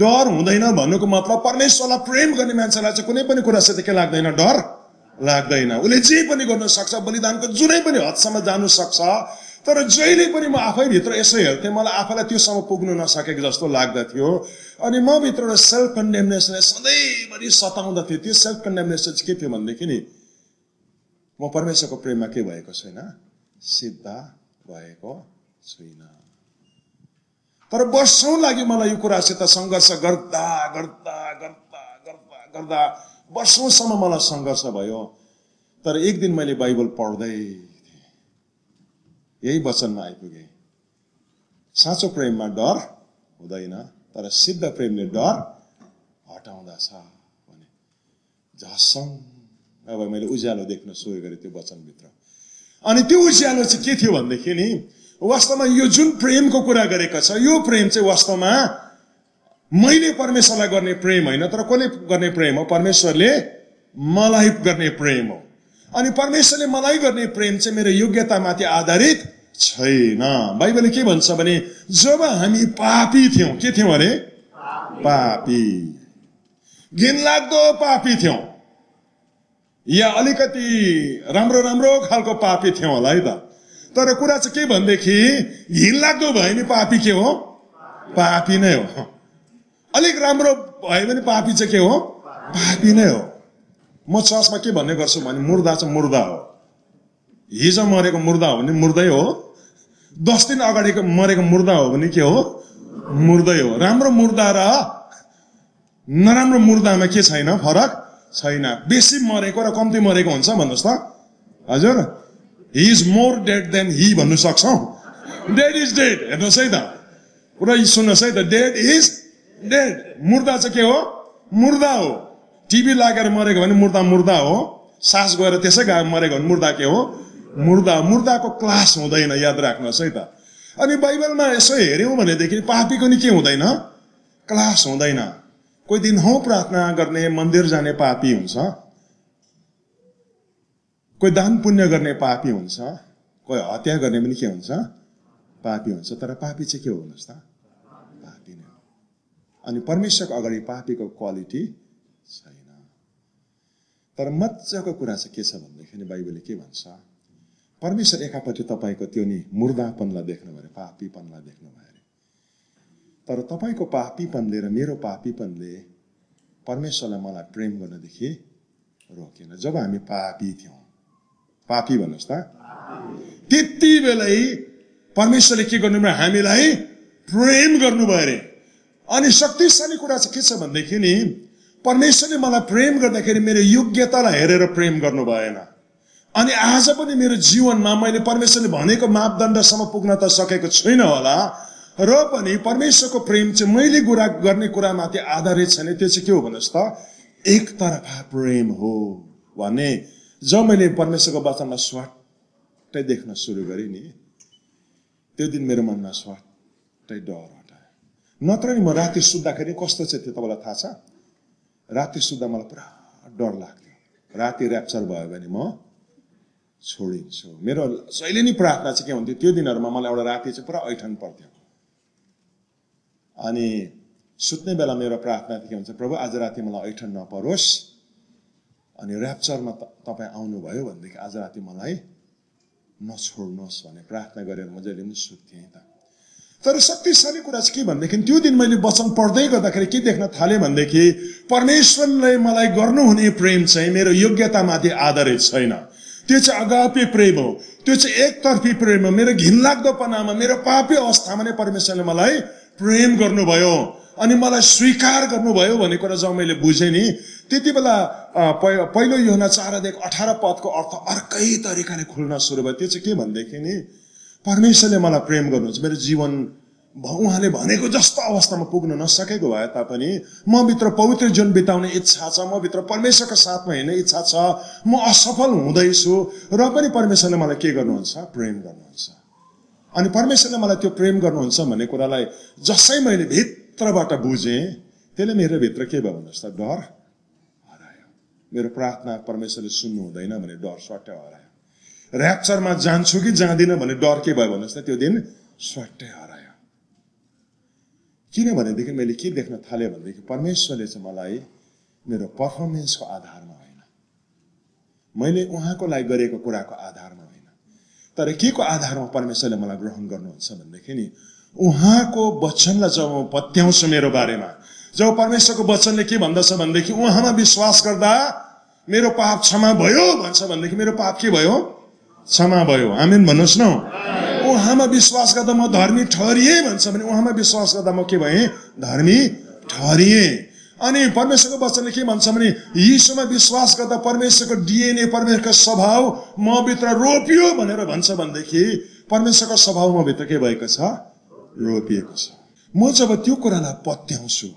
डर हुँदैन भन्नुको मतलब परमेश्वरलाई प्रेम गर्ने मान्छेलाई चाहिँ कुनै पनि कुरासित के लाग्दैन डर लाग्दैन। उसले जे पनि गर्न सक्छ बलिदानको जुनै पनि हदसम्म जानु सक्छ तर जहिले पनि म आफैभित्र यसो हेर्थेँ मलाई आफैलाई त्योसम्म पुग्नु नसकेको जस्तो लाग्दथ्यो। अनि म भित्र सेल्फ कन्डेमनेसनले सधैँभरि सताउँदथ्यो। त्यो सेल्फ कन्डेमनेसन चाहिँ के थियो भनेदेखि नि म परमेश्वरको प्रेममा के भएको छैन? सिद्ध भएको छुइनँ तर वर्षौँ लागि मलाई यो कुरासित सङ्घर्ष गर्दा गर्दा गर्दा गर्दा गर्दा वर्षौँसम्म मलाई सङ्घर्ष भयो। तर एक दिन मैले बाइबल पढ्दै थिएँ। यही वचनमा आइपुगेँ। साँचो प्रेममा डर हुँदैन तर सिद्ध प्रेमले डर हटाउँदछ भने झसङ अब मैले उज्यालो देख्न सुरु गरेँ त्यो वचनभित्र। अनि त्यो उज्यालो चाहिँ के थियो भनेदेखि नि वास्तवमा यो जुन प्रेमको कुरा गरेको छ यो प्रेम चाहिँ वास्तवमा मैले परमेश्वरलाई गर्ने प्रेम होइन तर कसले गर्ने प्रेम हो? परमेश्वरले मलाई गर्ने प्रेम हो। अनि परमेश्वरले मलाई गर्ने प्रेम चाहिँ मेरो योग्यतामाथि आधारित छैन। बाइबलले के भन्छ भने जब हामी पापी थियौँ के थियौँ अरे? पापी। घिनलाग्दो पापी थियौँ। या अलिकति राम्रो राम्रो खालको पापी थियौँ होला है त। तर कुरा चाहिँ के भनेदेखि घिनलाग्दो भयो नि पापी के हो? पापी नै हो। अलिक राम्रो भयो भने पापी चाहिँ के हो? पापी नै हो। म चर्चमा के भन्ने गर्छु भने मुर्दा चाहिँ मुर्दा हो। हिजो मरेको मुर्दा हो भने मुर्दै हो। दस दिन अगाडिको मरेको मुर्दा हो भने के हो? मुर्दै हो। राम्रो मुर्दा र नराम्रो मुर्दामा के छैन फरक? छैन। बेसी मरेको र कम्ती मरेको हुन्छ भन्नुहोस् त। हजुर। He is more dead than he भन्नु सक्छौँ। डेड इज डेड हेर्नुहोस् है त। पुरै सुन्नुहोस् है त। डेड इज डेड मुर्दा चाहिँ के हो? मुर्दा हो। टिभी लागेर मरेको भने मुर्दा मुर्दा हो। सास गएर त्यसै गएर मरेको भने मुर्दा के हो? मुर्दा। मुर्दाको क्लास हुँदैन याद राख्नुहोस् है त। अनि बाइबलमा यसो हेऱ्यौँ भनेदेखि पापीको नि के हुँदैन? क्लास हुँदैन। कोही दिन हौ प्रार्थना गर्ने मन्दिर जाने पापी हुन्छ। कोही दान पुण्य गर्ने पापी हुन्छ। कोही हत्या गर्ने पनि के हुन्छ? पापी हुन्छ। तर पापी चाहिँ के हो भन्नुहोस् त? पापी नै हो। अनि परमेश्वरको अगाडि पापीको क्वालिटी छैन। तर मजाको कुरा चाहिँ के छ भनेदेखि बाइबलले के भन्छ? परमेश्वर एकापट्टि तपाईँको त्यो नि मुर्दापनलाई देख्नु भयो पापीपनलाई देख्नु भयो तर तपाईँको पापीपनले र मेरो पापीपनले परमेश्वरलाई मलाई प्रेम गर्नदेखि रोकेन। जब हामी पापी थियौँ पापी भन्नुहोस् त। त्यति बेलै परमेश्वरले के गर्नुभयो हामीलाई प्रेम गर्नुभयो अरे। अनि शक्तिशाली कुरा चाहिँ के छ भनेदेखि नि परमेश्वरले मलाई प्रेम गर्दाखेरि मेरो योग्यतालाई हेरेर प्रेम गर्नु भएन। अनि आज पनि मेरो जीवनमा मैले परमेश्वरले भनेको मापदण्डसम्म पुग्न त सकेको छुइनँ होला। र पनि परमेश्वरको प्रेम चाहिँ मैले कुरा गर्ने कुरामाथि आधारित छैन त्यो चाहिँ के हो भन्नुहोस् त? एकतर्फा प्रेम हो भने जब मैले परमेश्वरको वचनमा स्वाटै देख्न सुरु गरेँ नि त्यो दिन मेरो मनमा स्वाटै डर हटायो। नत्र नि म राति सुत्दाखेरि कस्तो चाहिँ त्यो तपाईँलाई थाहा छ? राति सुत्दा मलाई पुरा डर लाग्थ्यो। राति ऱ्याप्चर भयो भने म छोडिन्छु। मेरो जहिले नै प्रार्थना चाहिँ के हुन्थ्यो त्यो दिनहरूमा मलाई एउटा राति चाहिँ पुरा ऐठन पर्थ्यो। अनि सुत्ने बेला मेरो प्रार्थना के हुन्छ प्रभु आज राति मलाई ऐठन नपरोस्। अनि ऱ्याप्चरमा तपाईँ आउनुभयो भनेदेखि आज राति मलाई नछोड्नुहोस् भन्ने प्रार्थना गरेर म जहिले पनि सुत्थेँ त। तर शक्तिशाली कुरा चाहिँ के भनेदेखि त्यो दिन मैले वचन पढ्दै गर्दाखेरि के देख्न थालेँ भनेदेखि परमेश्वरले मलाई गर्नुहुने प्रेम चाहिँ मेरो योग्यतामाथि आधारित छैन। त्यो चाहिँ अगापी प्रेम हो। त्यो चाहिँ एकतर्फी प्रेम हो। मेरो घिनलाग्दोपनामा मेरो पापी अवस्थामा नै परमेश्वरले मलाई प्रेम गर्नुभयो अनि मलाई स्वीकार गर्नुभयो भन्ने कुरा जब मैले बुझेँ नि। त्यति बेला पहिलो योना चारदेखि अठार पदको अर्थ अर्कै तरिकाले खुल्न सुरु भयो। त्यो चाहिँ के भनेदेखि नि परमेश्वरले मलाई प्रेम गर्नुहुन्छ। मेरो जीवन उहाँले भनेको जस्तो अवस्थामा पुग्न नसकेको भए तापनि म भित्र पवित्र जीवन बिताउने इच्छा छ म भित्र परमेश्वरको साथमा हिँड्ने इच्छा छ म असफल हुँदैछु। र पनि परमेश्वरले मलाई के गर्नुहुन्छ? प्रेम गर्नुहुन्छ। अनि परमेश्वरले मलाई त्यो प्रेम गर्नुहुन्छ भन्ने कुरालाई जसै मैले भित्रबाट बुझेँ त्यसले मेरो भित्र के भयो भन्नुहोस् त? डर हरायो। मेरो प्रार्थना परमेश्वरले सुन्नु हुँदैन भने डर स्वाट्टै हरायो। ऱ्याप्चरमा जान्छु कि जाँदिनँ भने डर के भयो भन्नुहोस् त? त्यो दिन स्वाट्टै हरायो। किनभनेदेखि मैले के देख्न थालेँ भनेदेखि परमेश्वरले चाहिँ मलाई मेरो पर्फर्मेन्सको आधारमा होइन। मैले उहाँको लागि गरेको कुराको आधारमा तर के को आधारमा परमेश्वरले मलाई ग्रहण गर्नुहुन्छ भनेदेखि नि उहाँको वचनलाई जब म पत्याउँछु मेरो बारेमा जब परमेश्वरको वचनले के भन्दछ भनेदेखि उहाँमा विश्वास गर्दा मेरो पाप क्षमा भयो भन्छ भनेदेखि मेरो पाप के भयो? क्षमा भयो। आमेन भन्नुहोस् न। उहाँमा विश्वास गर्दा म धर्मी ठहरिएँ भन्छ भने उहाँमा विश्वास गर्दा म के भएँ? धर्मी ठहरिएँ। अनि परमेश्वरको वचनले के भन्छ भने यीशुमा विश्वास गर्दा परमेश्वरको डिएनए परमेश्वरको स्वभाव म भित्र रोपियो भनेर भन्छ भनेदेखि परमेश्वरको स्वभाव म भित्र के भएको छ? रोपिएको छ। म जब त्यो कुरालाई पत्याउँछु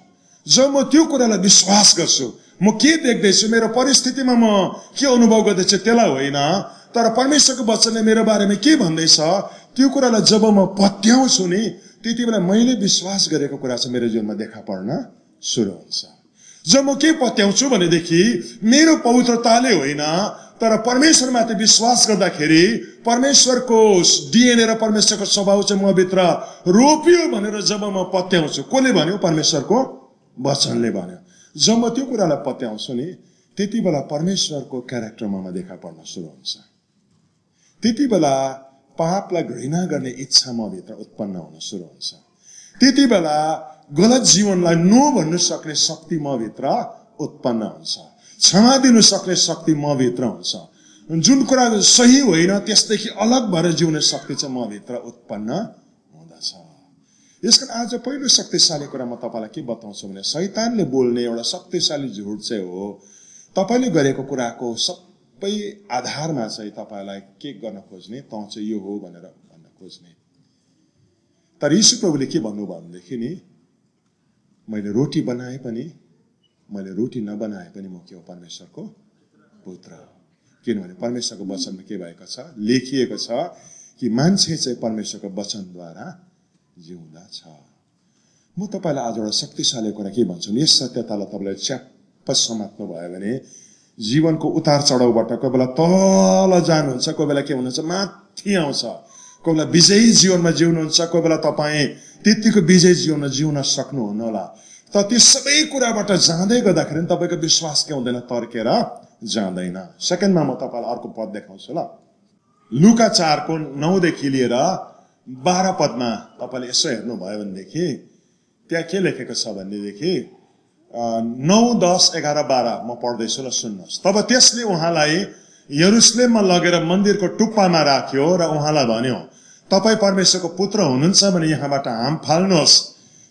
जब म त्यो कुरालाई विश्वास गर्छु म के देख्दैछु? मेरो परिस्थितिमा म के अनुभव गर्दैछु त्यसलाई होइन तर परमेश्वरको वचनले मेरो बारेमा के भन्दैछ? त्यो कुरालाई जब म पत्याउँछु नि त्यति बेला मैले विश्वास गरेको कुरा चाहिँ मेरो जीवनमा देखा पर्न सुरु हुन्छ जब म के पत्याउँछु भनेदेखि मेरो पवित्रताले होइन तर परमेश्वरमाथि विश्वास गर्दाखेरि परमेश्वरको डिएनए र परमेश्वरको स्वभाव चाहिँ म भित्र रोपियो भनेर जब म पत्याउँछु कसले भन्यो? परमेश्वरको वचनले भन्यो। जब म त्यो कुरालाई पत्याउँछु नि त्यति बेला परमेश्वरको क्यारेक्टरमा देखा पर्न सुरु हुन्छ। त्यति बेला पापलाई घृणा गर्ने इच्छा म भित्र उत्पन्न हुन सुरु हुन्छ। त्यति बेला गलत जीवनलाई नो भन्नु सक्ने शक्ति म भित्र उत्पन्न हुन्छ। क्षमा दिनु सक्ने शक्ति म भित्र हुन्छ। जुन कुरा सही होइन त्यसदेखि अलग भएर जिउने शक्ति चाहिँ म भित्र उत्पन्न हुँदछ। यस कारण आज पहिलो शक्तिशाली कुरा म तपाईँलाई के बताउँछु भने सैतानले बोल्ने एउटा शक्तिशाली झुट चाहिँ हो। तपाईँले गरेको कुराको सबै आधारमा चाहिँ तपाईँलाई के गर्न खोज्ने त चाहिँ यो हो भनेर भन्न खोज्ने। तर यीशु प्रभुले के भन्नुभयो भनेदेखि नि मैले रोटी बनाए पनि मैले रोटी नबनाए पनि म के हो परमेश्वरको पुत्र किनभने परमेश्वरको वचनमा के भएको छ? लेखिएको छ कि मान्छे चाहिँ परमेश्वरको वचनद्वारा जिउँदछ म तपाईँलाई आज एउटा शक्तिशाली कुरा के भन्छु यस सत्यतालाई तपाईँलाई च्याप्प समात्नु भयो भने जीवनको उतार चढाउबाट कोही बेला तल जानुहुन्छ कोही बेला के हुनुहुन्छ? माथि आउँछ। कोही बेला विजयी जीवनमा जिउनुहुन्छ कोही बेला तपाईँ त्यतिको विजय जीवनमा जिउन सक्नुहुन्न होला। तर त्यो सबै कुराबाट जाँदै गर्दाखेरि तपाईँको विश्वास के हुँदैन तर्केर जाँदैन। सेकेन्डमा म तपाईँलाई अर्को पद देखाउँछु ल। लुका चारको नौदेखि लिएर बाह्र पदमा तपाईँले यसो हेर्नुभयो भनेदेखि त्यहाँ के लेखेको छ भनेदेखि नौ दस एघार बाह्र म पढ्दैछु ल सुन्नुहोस्। तब त्यसले उहाँलाई यरुसलेममा लगेर मन्दिरको टुप्पामा राख्यो र उहाँलाई भन्यो तपाईँ परमेश्वरको पुत्र हुनुहुन्छ भने यहाँबाट हाम फाल्नुहोस्।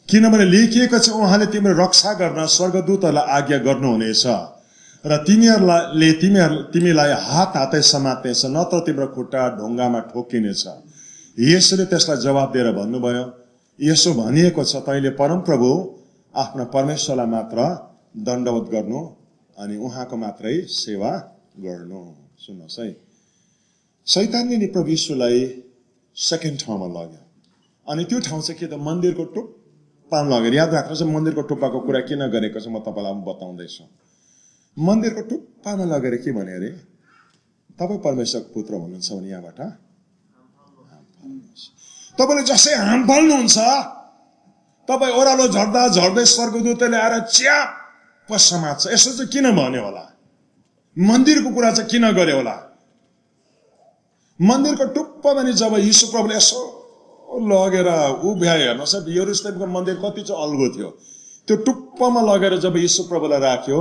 किनभने लेखिएको छ उहाँले तिम्रो रक्षा गर्न स्वर्गदूतहरूलाई आज्ञा गर्नुहुनेछ। र तिमीहरूलाई तिमीहरू तिमीलाई हात हातै समात्नेछ नत्र तिम्रो खुट्टा ढुङ्गामा ठोकिनेछ यसोले त्यसलाई जवाब दिएर भन्नुभयो यसो भनिएको छ तैँले परमप्रभु आफ्ना परमेश्वरलाई मात्र दण्डवत गर्नु अनि उहाँको मात्रै सेवा गर्नु। सुन्नुहोस् है। सैतानले नि प्रभु यीशुलाई सेकेन्ड ठाउँमा लग्यो। अनि त्यो ठाउँ चाहिँ के त मन्दिरको टुप्पामा लगेर याद राख्नु चाहिँ मन्दिरको टुप्पाको कुरा किन गरेको छ म तपाईँलाई बताउँदैछु। मन्दिरको टुप्पामा लगेर के भन्यो अरे? तपाईँ परमेश्वरको पुत्र हुनुहुन्छ भने यहाँबाट तपाईँले जसै हाम फाल्नुहुन्छ तपाईँ ओह्रालो झर्दा झर्दै स्वर्गदूतले आएर च्याप समात्छ यसो चाहिँ किन भन्यो होला? मन्दिरको कुरा चाहिँ किन गर्यो होला? मन्दिरको टुप्प भने जब यीशु प्रभुले यसो लगेर उभ्यायो हेर्नुहोस् यरुसलेमको मन्दिर कति चाहिँ अल्गो थियो। त्यो टुप्पमा लगेर जब यीशु प्रभुलाई राख्यो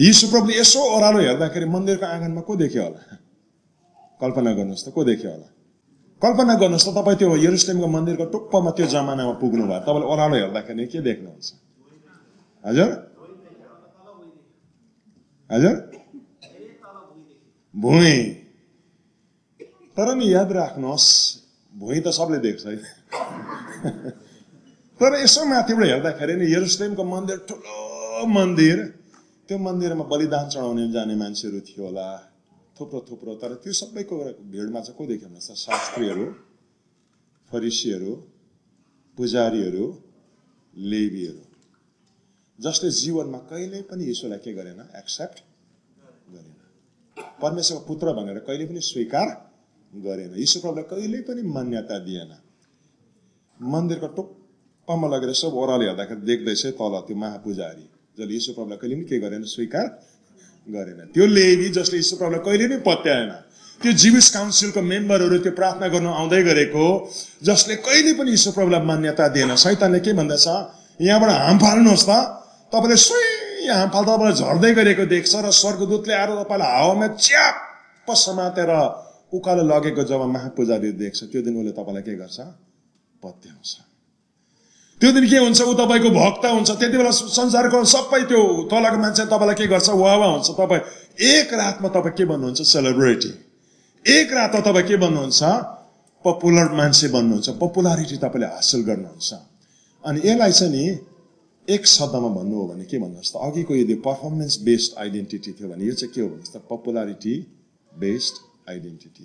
यीशु प्रभुले यसो ओह्रालो हेर्दाखेरि मन्दिरको आँगनमा को देख्यो होला? कल्पना गर्नुहोस् त को देख्यो होला? कल्पना गर्नुहोस् त तपाईँ त्यो यरुसलेमको मन्दिरको टुप्पमा त्यो जमानामा पुग्नु भयो तपाईँले ओह्रालो हेर्दाखेरि के देख्नुहुन्छ? हजुर? हजुर? भुइँ। तर नि याद राख्नुहोस् भुइँ त सबले देख्छ है तर यसो माथिबाट हेर्दाखेरि नि यरुसलेमको मन्दिर ठुलो मन्दिर त्यो मन्दिरमा बलिदान चढाउने जाने मान्छेहरू थियो होला थुप्रो थुप्रो तर त्यो सबैको भिडमा चाहिँ को देख्यो भने शास्त्रीहरू फरिसीहरू पुजारीहरू लेबीहरू जसले जीवनमा कहिल्यै पनि यीशुलाई के गरेन एक्सेप्ट गरेन परमेश्वरको पुत्र भनेर कहिले पनि स्वीकार गरेन। यीशु प्रभुलाई कहिल्यै पनि मान्यता दिएन। मन्दिरको टुप्पामा लगेर सब ओह्रालो हेर्दाखेरि देख्दैछ तल त्यो महापुजारी जसले यीशु प्रभुलाई कहिले पनि के गरेन स्वीकार गरेन। त्यो लेबी जसले यीशु प्रभुलाई कहिले पनि पत्याएन। त्यो जिविस काउन्सिलको मेम्बरहरू त्यो प्रार्थना गर्नु आउँदै गरेको जसले कहिले पनि यीशु प्रभुलाई मान्यता दिएन। सैतानले के भन्दछ? यहाँबाट हाम फाल्नुहोस् त। तपाईँले सोही हाम फाल्दा तपाईँलाई झर्दै गरेको देख्छ र स्वर्गदूतले आएर तपाईँलाई हावामा च्याप्प समातेर उकालो लगेको जब महापुजारी देख्छ त्यो दिन उसले तपाईँलाई के गर्छ? पत्याउँछ। त्यो दिन के हुन्छ? ऊ तपाईँको भक्त हुन्छ। त्यति बेला संसारको सबै त्यो तलको मान्छे तपाईँलाई के गर्छ? वा हुन्छ। तपाईँ एक रातमा तपाईँ के भन्नुहुन्छ? सेलिब्रिटी एक रातमा तपाईँ के भन्नुहुन्छ? पपुलर मान्छे बन्नुहुन्छ पपुलारिटी तपाईँले हासिल गर्नुहुन्छ। अनि यसलाई चाहिँ नि एक शब्दमा भन्नु हो भने के भन्नुहोस् त? अघिको यदि पर्फर्मेन्स बेस्ड आइडेन्टिटी थियो भने यो चाहिँ के हो भन्नुहोस् त? पपुलारिटी बेस्ड आइडेन्टिटी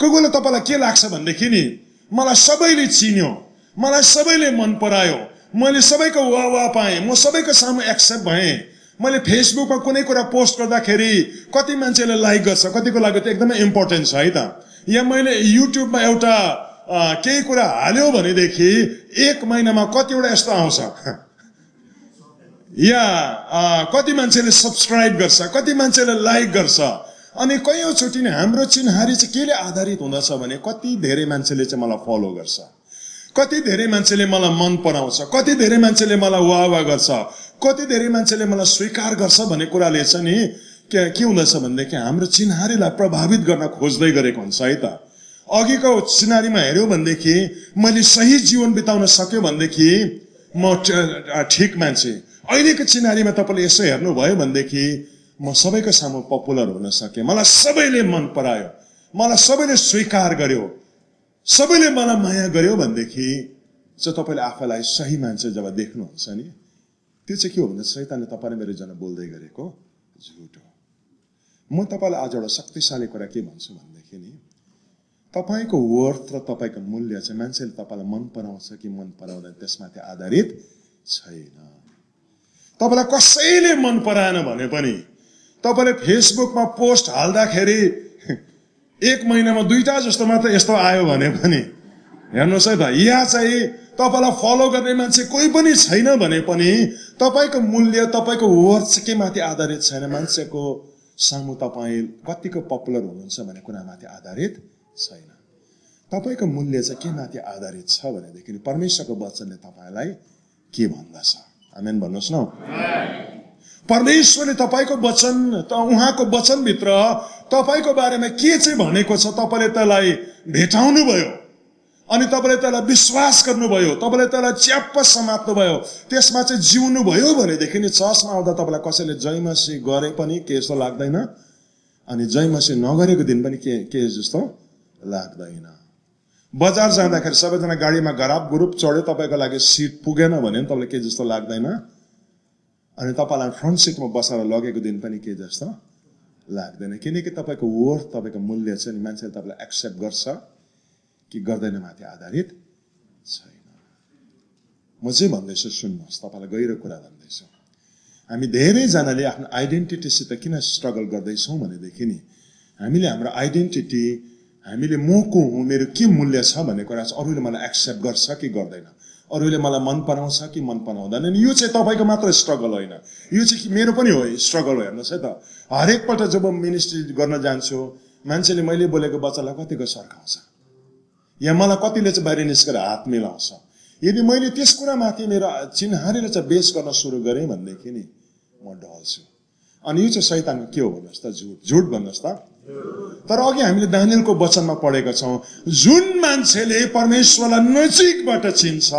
कोही कोही तपाईँलाई के लाग्छ भनेदेखि नि मलाई सबैले चिन्यो मलाई सबैले मन परायो मैले सबैको वा वा पाएँ म सबैको सामु एक्सेप्ट भएँ। मैले फेसबुकमा कुनै कुरा पोस्ट गर्दाखेरि कति मान्छेले लाइक गर्छ कतिको लागि त एकदमै इम्पोर्टेन्ट छ है त? या मैले युट्युबमा एउटा केही कुरा हाल्यो भनेदेखि एक महिनामा कतिवटा यस्तो आउँछ? या कति मान्छेले सब्सक्राइब गर्छ कति मान्छेले लाइक गर्छ? अनि कैयौँचोटि नै हाम्रो चिन्हारी चाहिँ केले आधारित हुँदछ भने कति धेरै मान्छेले चाहिँ मलाई फलो गर्छ? कति धेरै मान्छेले मलाई मन पराउँछ? कति धेरै मान्छेले मलाई वाह वाह गर्छ? कति धेरै मान्छेले मलाई स्वीकार गर्छ भन्ने कुराले चाहिँ नि के के हुँदछ भनेदेखि हाम्रो चिन्हारीलाई प्रभावित गर्न खोज्दै गरेको हुन्छ है त। अघिको चिनारीमा हेऱ्यो भनेदेखि मैले सही जीवन बिताउन सक्यो भनेदेखि म ठिक मान्छे। अहिलेको चिनारीमा तपाईँले यसो हेर्नुभयो भनेदेखि म सबैको सामु पपुलर हुन सकेँ। मलाई सबैले मन परायो। मलाई सबैले स्वीकार गर्यो। सबैले मलाई माया गर्यो भनेदेखि चाहिँ तपाईँले आफैलाई सही मान्छे जब देख्नुहुन्छ नि त्यो चाहिँ के हो भने सैतानले तपाईँले मेरो जना बोल्दै गरेको? झुट। हो म तपाईँलाई आज एउटा शक्तिशाली कुरा के भन्छु भनेदेखि नि तपाईँको वर्थ र तपाईँको मूल्य चाहिँ मान्छेले तपाईँलाई मन पराउँछ कि मन पराउँदैन त्यसमाथि आधारित छैन। तपाईँलाई कसैले मन पराएन भने पनि तपाईँले फेसबुकमा पोस्ट हाल्दाखेरि एक महिनामा दुईवटा जस्तो मात्र यस्तो आयो भने पनि। हेर्नुहोस् है त यहाँ चाहिँ तपाईँलाई फलो गर्ने मान्छे कोही पनि छैन भने पनि तपाईँको मूल्य तपाईँको चाहिँ के माथि आधारित छैन? मान्छेको सामु तपाईँ कतिको पपुलर हुनुहुन्छ भन्ने कुरामाथि आधारित छैन। तपाईँको मूल्य चाहिँ के माथि आधारित छ भनेदेखि परमेश्वरको वचनले तपाईँलाई के भन्दछ? आमेन भन्नुहोस् न। परमेश्वरले तपाईँको वचन त उहाँको वचनभित्र तपाईँको बारेमा के चाहिँ भनेको छ तपाईँले त्यसलाई भेटाउनु भयो अनि तपाईँले त्यसलाई विश्वास गर्नुभयो तपाईँले त्यसलाई च्याप्प समात्नुभयो त्यसमा चाहिँ जिउनु भयो भनेदेखि नि चर्चमा आउँदा तपाईँलाई कसैले जयमसी गरे पनि के जस्तो लाग्दैन। अनि जयमसी नगरेको दिन पनि के के जस्तो लाग्दैन। बजार जाँदाखेरि सबैजना गाडीमा घराप ग्रुप चढ्यो तपाईँको लागि सिट पुगेन भने पनि तपाईँलाई के जस्तो लाग्दैन। अनि तपाईँलाई फ्रन्ट सिटमा बसेर लगेको दिन पनि के जस्तो लाग्दैन। किनकि तपाईँको वर्थ तपाईँको मूल्य चाहिँ नि मान्छेले तपाईँलाई एक्सेप्ट गर्छ कि गर्दैन माथि आधारित छैन। म चाहिँ भन्दैछु सुन्नुहोस् तपाईँलाई गहिरो कुरा भन्दैछु। हामी धेरैजनाले आफ्नो आइडेन्टिटीसित किन स्ट्रगल गर्दैछौँ भनेदेखि नि हामीले हाम्रो आइडेन्टिटी हामीले म को हुँ मेरो के मूल्य छ भन्ने कुरा चाहिँ अरूले मलाई एक्सेप्ट गर्छ कि गर्दैन। अरूले मलाई मन पराउँछ कि मन पराउँदैन? यो चाहिँ तपाईँको मात्र स्ट्रगल होइन। यो चाहिँ मेरो पनि हो स्ट्रगल हो हेर्नुहोस् है त। हरेकपल्ट जब मिनिस्ट्री गर्न जान्छु मान्छेले मैले बोलेको बच्चालाई कतिको सर्काउँछ या मलाई कतिले चाहिँ बाहिर निस्केर हात मिलाउँछ? यदि मैले त्यस कुरामाथि मेरो चिन्हारेर चाहिँ बेस गर्न सुरु गरेँ भनेदेखि नि म डल्छु अनि यो चाहिँ सैतानको के हो भन्नुहोस् त? झुट झुट भन्नुहोस् त। तर अघि हामीले दानियलको वचनमा पढेका छौँ जुन मान्छेले परमेश्वरलाई नजिकबाट चिन्छ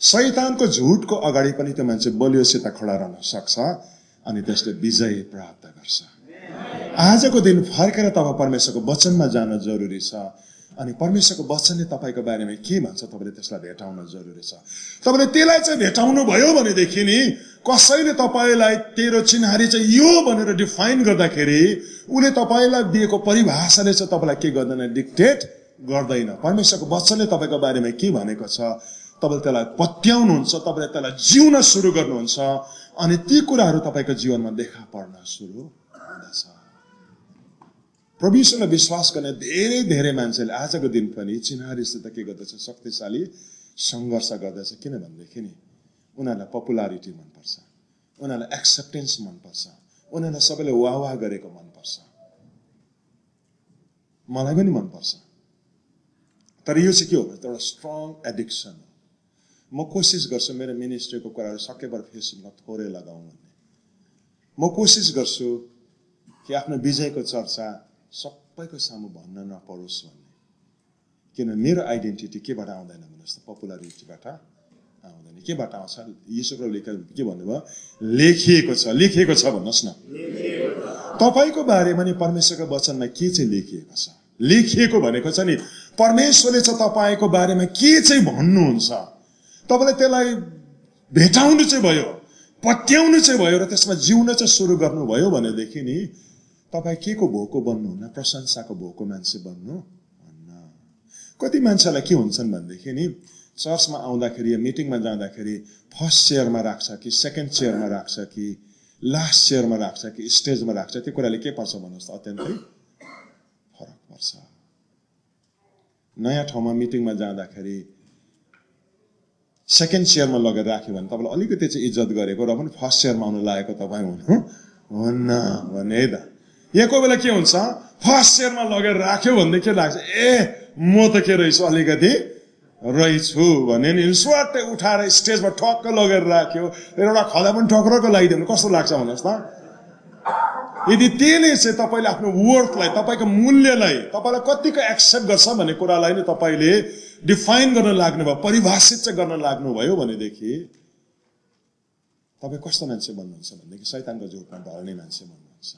सैतानको झुटको अगाडि पनि त्यो मान्छे बलियोसित खडा रहन सक्छ अनि त्यसले विजय प्राप्त गर्छ। आजको दिन फर्केर तपाईँ परमेश्वरको वचनमा जान जरुरी छ अनि परमेश्वरको वचनले तपाईँको बारेमा के भन्छ तपाईँले त्यसलाई भेटाउन जरुरी छ। तपाईँले त्यसलाई चाहिँ भेटाउनु भयो भनेदेखि नि कसैले तपाईँलाई तेरो चिन्हारी चाहिँ यो भनेर डिफाइन गर्दाखेरि उसले तपाईँलाई दिएको परिभाषाले चाहिँ तपाईँलाई के गर्दैन डिक्टेट गर्दैन। परमेश्वरको वचनले तपाईँको बारेमा के भनेको छ तपाईँले त्यसलाई पत्याउनुहुन्छ तपाईँले त्यसलाई जिउन सुरु गर्नुहुन्छ अनि ती कुराहरू तपाईँको जीवनमा देखा पर्न सुरु हुँदछ। प्रविश्वलाई विश्वास गर्ने धेरै धेरै मान्छेले आजको दिन पनि चिन्हारीसित के गर्दछ शक्तिशाली सङ्घर्ष गर्दछ। किनभनेदेखि नि उनीहरूलाई पपुलारिटी मनपर्छ। उनीहरूलाई एक्सेप्टेन्स मनपर्छ। उनीहरूलाई सबैले वाह वाह गरेको मनपर्छ। मलाई पनि मनपर्छ। तर यो चाहिँ के हो? भने एउटा स्ट्रङ एडिक्सन हो। म कोसिस गर्छु मेरो मिनिस्ट्रीको कुराहरू सकेभर फेसबुकमा थोरै लगाउँ भन्ने म कोसिस गर्छु कि आफ्नो विजयको चर्चा सबैको सामु भन्न नपरोस् भन्ने। किन मेरो आइडेन्टिटी केबाट आउँदैन भन्नुहोस् त पपुलारिटीबाट आउँदैन केबाट आउँछ यीशुको लेखेर के भन्नुभयो? लेखिएको छ लेखिएको छ भन्नुहोस् न। तपाईँको बारेमा नि परमेश्वरको वचनमा के चाहिँ लेखिएको छ? लेखिएको भनेको छ नि परमेश्वरले चाहिँ तपाईँको बारेमा के चाहिँ भन्नुहुन्छ? तपाईँले त्यसलाई भेटाउनु चाहिँ भयो पत्याउनु चाहिँ भयो र त्यसमा जिउन चाहिँ सुरु गर्नुभयो भनेदेखि नि तपाईँ के को भोको बन्नुहुन्न प्रशंसाको भोको मान्छे बन्नु भन्न कति मान्छेलाई के हुन्छन् भनेदेखि नि चर्चमा आउँदाखेरि या मिटिङमा जाँदाखेरि फर्स्ट चेयरमा राख्छ कि सेकेन्ड चेयरमा राख्छ कि लास्ट चेयरमा राख्छ कि स्टेजमा राख्छ? त्यो कुराले के पर्छ भन्नुहोस् त? अत्यन्तै फरक पर्छ। नयाँ ठाउँमा मिटिङमा जाँदाखेरि सेकेन्ड चेयरमा लगेर राख्यो भने तपाईँलाई अलिकति चाहिँ इज्जत गरेको र पनि फर्स्ट चेयरमा आउनु लागेको तपाईँ हुनु हुन्न भने त। यहाँ कोही बेला के हुन्छ? फर्स्ट चेयरमा लगेर राख्यो भनेदेखि के लाग्छ? ए म त के रहेछु अलिकति रहेछु भने नि स्वाटै उठाएर स्टेजमा ठक्क लगेर राख्यो। एउटा खदा पनि ठक्रको लगाइदियो भने कस्तो लाग्छ भन्नुहोस् त यदि त्यसले चाहिँ तपाईँले आफ्नो वर्थलाई तपाईँको मूल्यलाई तपाईँलाई कतिको एक्सेप्ट गर्छ भन्ने कुरालाई नै तपाईँले डिफाइन गर्न लाग्नुभयो परिभाषित चाहिँ गर्न लाग्नुभयो भनेदेखि तपाईँ कस्तो मान्छे भन्नुहुन्छ भनेदेखि सैतानको जोडमा ढल्ने मान्छे भन्नुहुन्छ।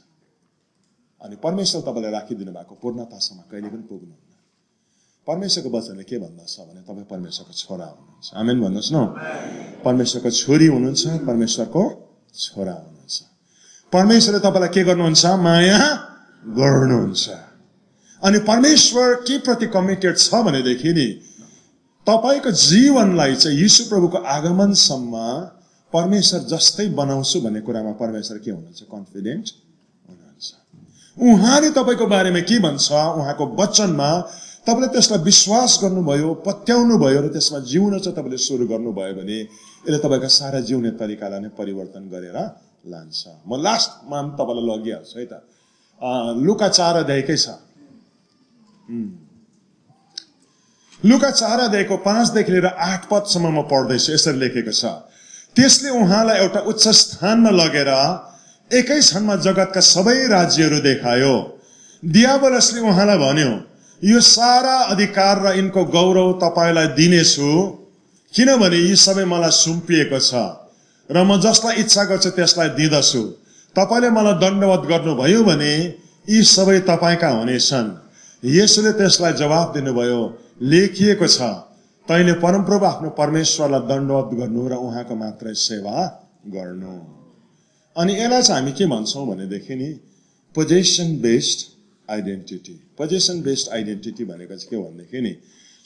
अनि परमेश्वर तपाईँलाई राखिदिनु भएको पूर्णतासम्म कहिले पनि पुग्नुहुन्न। परमेश्वरको वचनले के भन्दछ भने तपाईँ परमेश्वरको छोरा हुनुहुन्छ। आमेन भन्नुहोस् न। परमेश्वरको छोरी हुनुहुन्छ परमेश्वरको छोरा हुनुहुन्छ। परमेश्वरले तपाईँलाई के गर्नुहुन्छ? माया गर्नुहुन्छ। अनि परमेश्वर के प्रति कमिटेड छ भनेदेखि नि तपाईँको जीवनलाई चाहिँ यीशु प्रभुको आगमनसम्म परमेश्वर जस्तै बनाउँछु भन्ने कुरामा परमेश्वर के हुनुहुन्छ? कन्फिडेन्ट हुनुहुन्छ। उहाँले तपाईँको बारेमा के भन्छ? उहाँको वचनमा तपाईँले त्यसलाई विश्वास गर्नुभयो पत्याउनु भयो र त्यसमा जिउन चाहिँ तपाईँले सुरु गर्नुभयो भने यसले तपाईँको सारा जिउने तरिकालाई नै परिवर्तन गरेर लान्छ। म लास्टमा तपाईँलाई लगिहाल्छु है त। लुका चार अध्यायकै छ। लुका चार अध्यायको पाँचदेखि लिएर आठ पदसम्म म पढ्दैछु यसरी लेखेको छ। त्यसले उहाँलाई एउटा उच्च स्थानमा लगेर एकै क्षणमा जगतका सबै राज्यहरू देखायो। दियाबलसले उहाँलाई भन्यो यो सारा अधिकार र यिनको गौरव तपाईँलाई दिनेछु किनभने यी सबै मलाई सुम्पिएको छ र म जसलाई इच्छा गर्छु त्यसलाई दिँदछु। तपाईँले मलाई दण्डवत गर्नुभयो भने यी सबै तपाईँका हुनेछन्। यसले त्यसलाई जवाब दिनुभयो लेखिएको छ तैँले परमप्रभु आफ्नो परमेश्वरलाई दण्डवत गर्नु र उहाँको मात्रै सेवा गर्नु। अनि यसलाई चाहिँ हामी के भन्छौँ भनेदेखि नि possession based identity possession based identity भनेको चाहिँ के भनेदेखि नि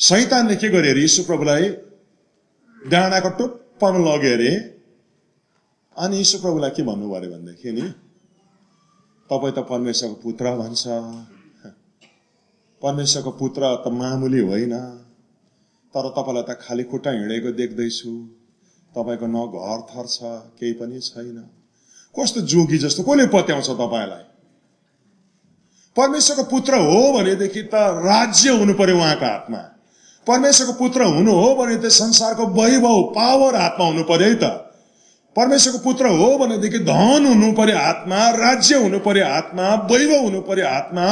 सैतानले के गर्यो अरे? यीशु प्रभुलाई डाँडाको टुप्पामा लग्यो अरे। अनि यीशु प्रभुलाई के भन्नुभयो अरे भनेदेखि नि तपाईँ त परमेश्वरको पुत्र भन्छ। परमेश्वरको पुत्र त मामुली होइन। तर तपाईँलाई त खाली खुट्टा हिँडेको देख्दैछु। तपाईँको न घर थर छ केही पनि छैन। कस्तो जोगी जस्तो कसले पत्याउँछ तपाईँलाई? परमेश्वरको पुत्र हो भनेदेखि त राज्य हुनु पर्यो उहाँको हातमा। परमेश्वरको पुत्र हुनु हो भने त संसारको वैभव पावर हातमा हुनु पर्यो है त। परमेश्वरको पुत्र हो भनेदेखि धन हुनु पर्यो हातमा राज्य हुनु पर्यो हातमा वैभव हुनु पर्यो हातमा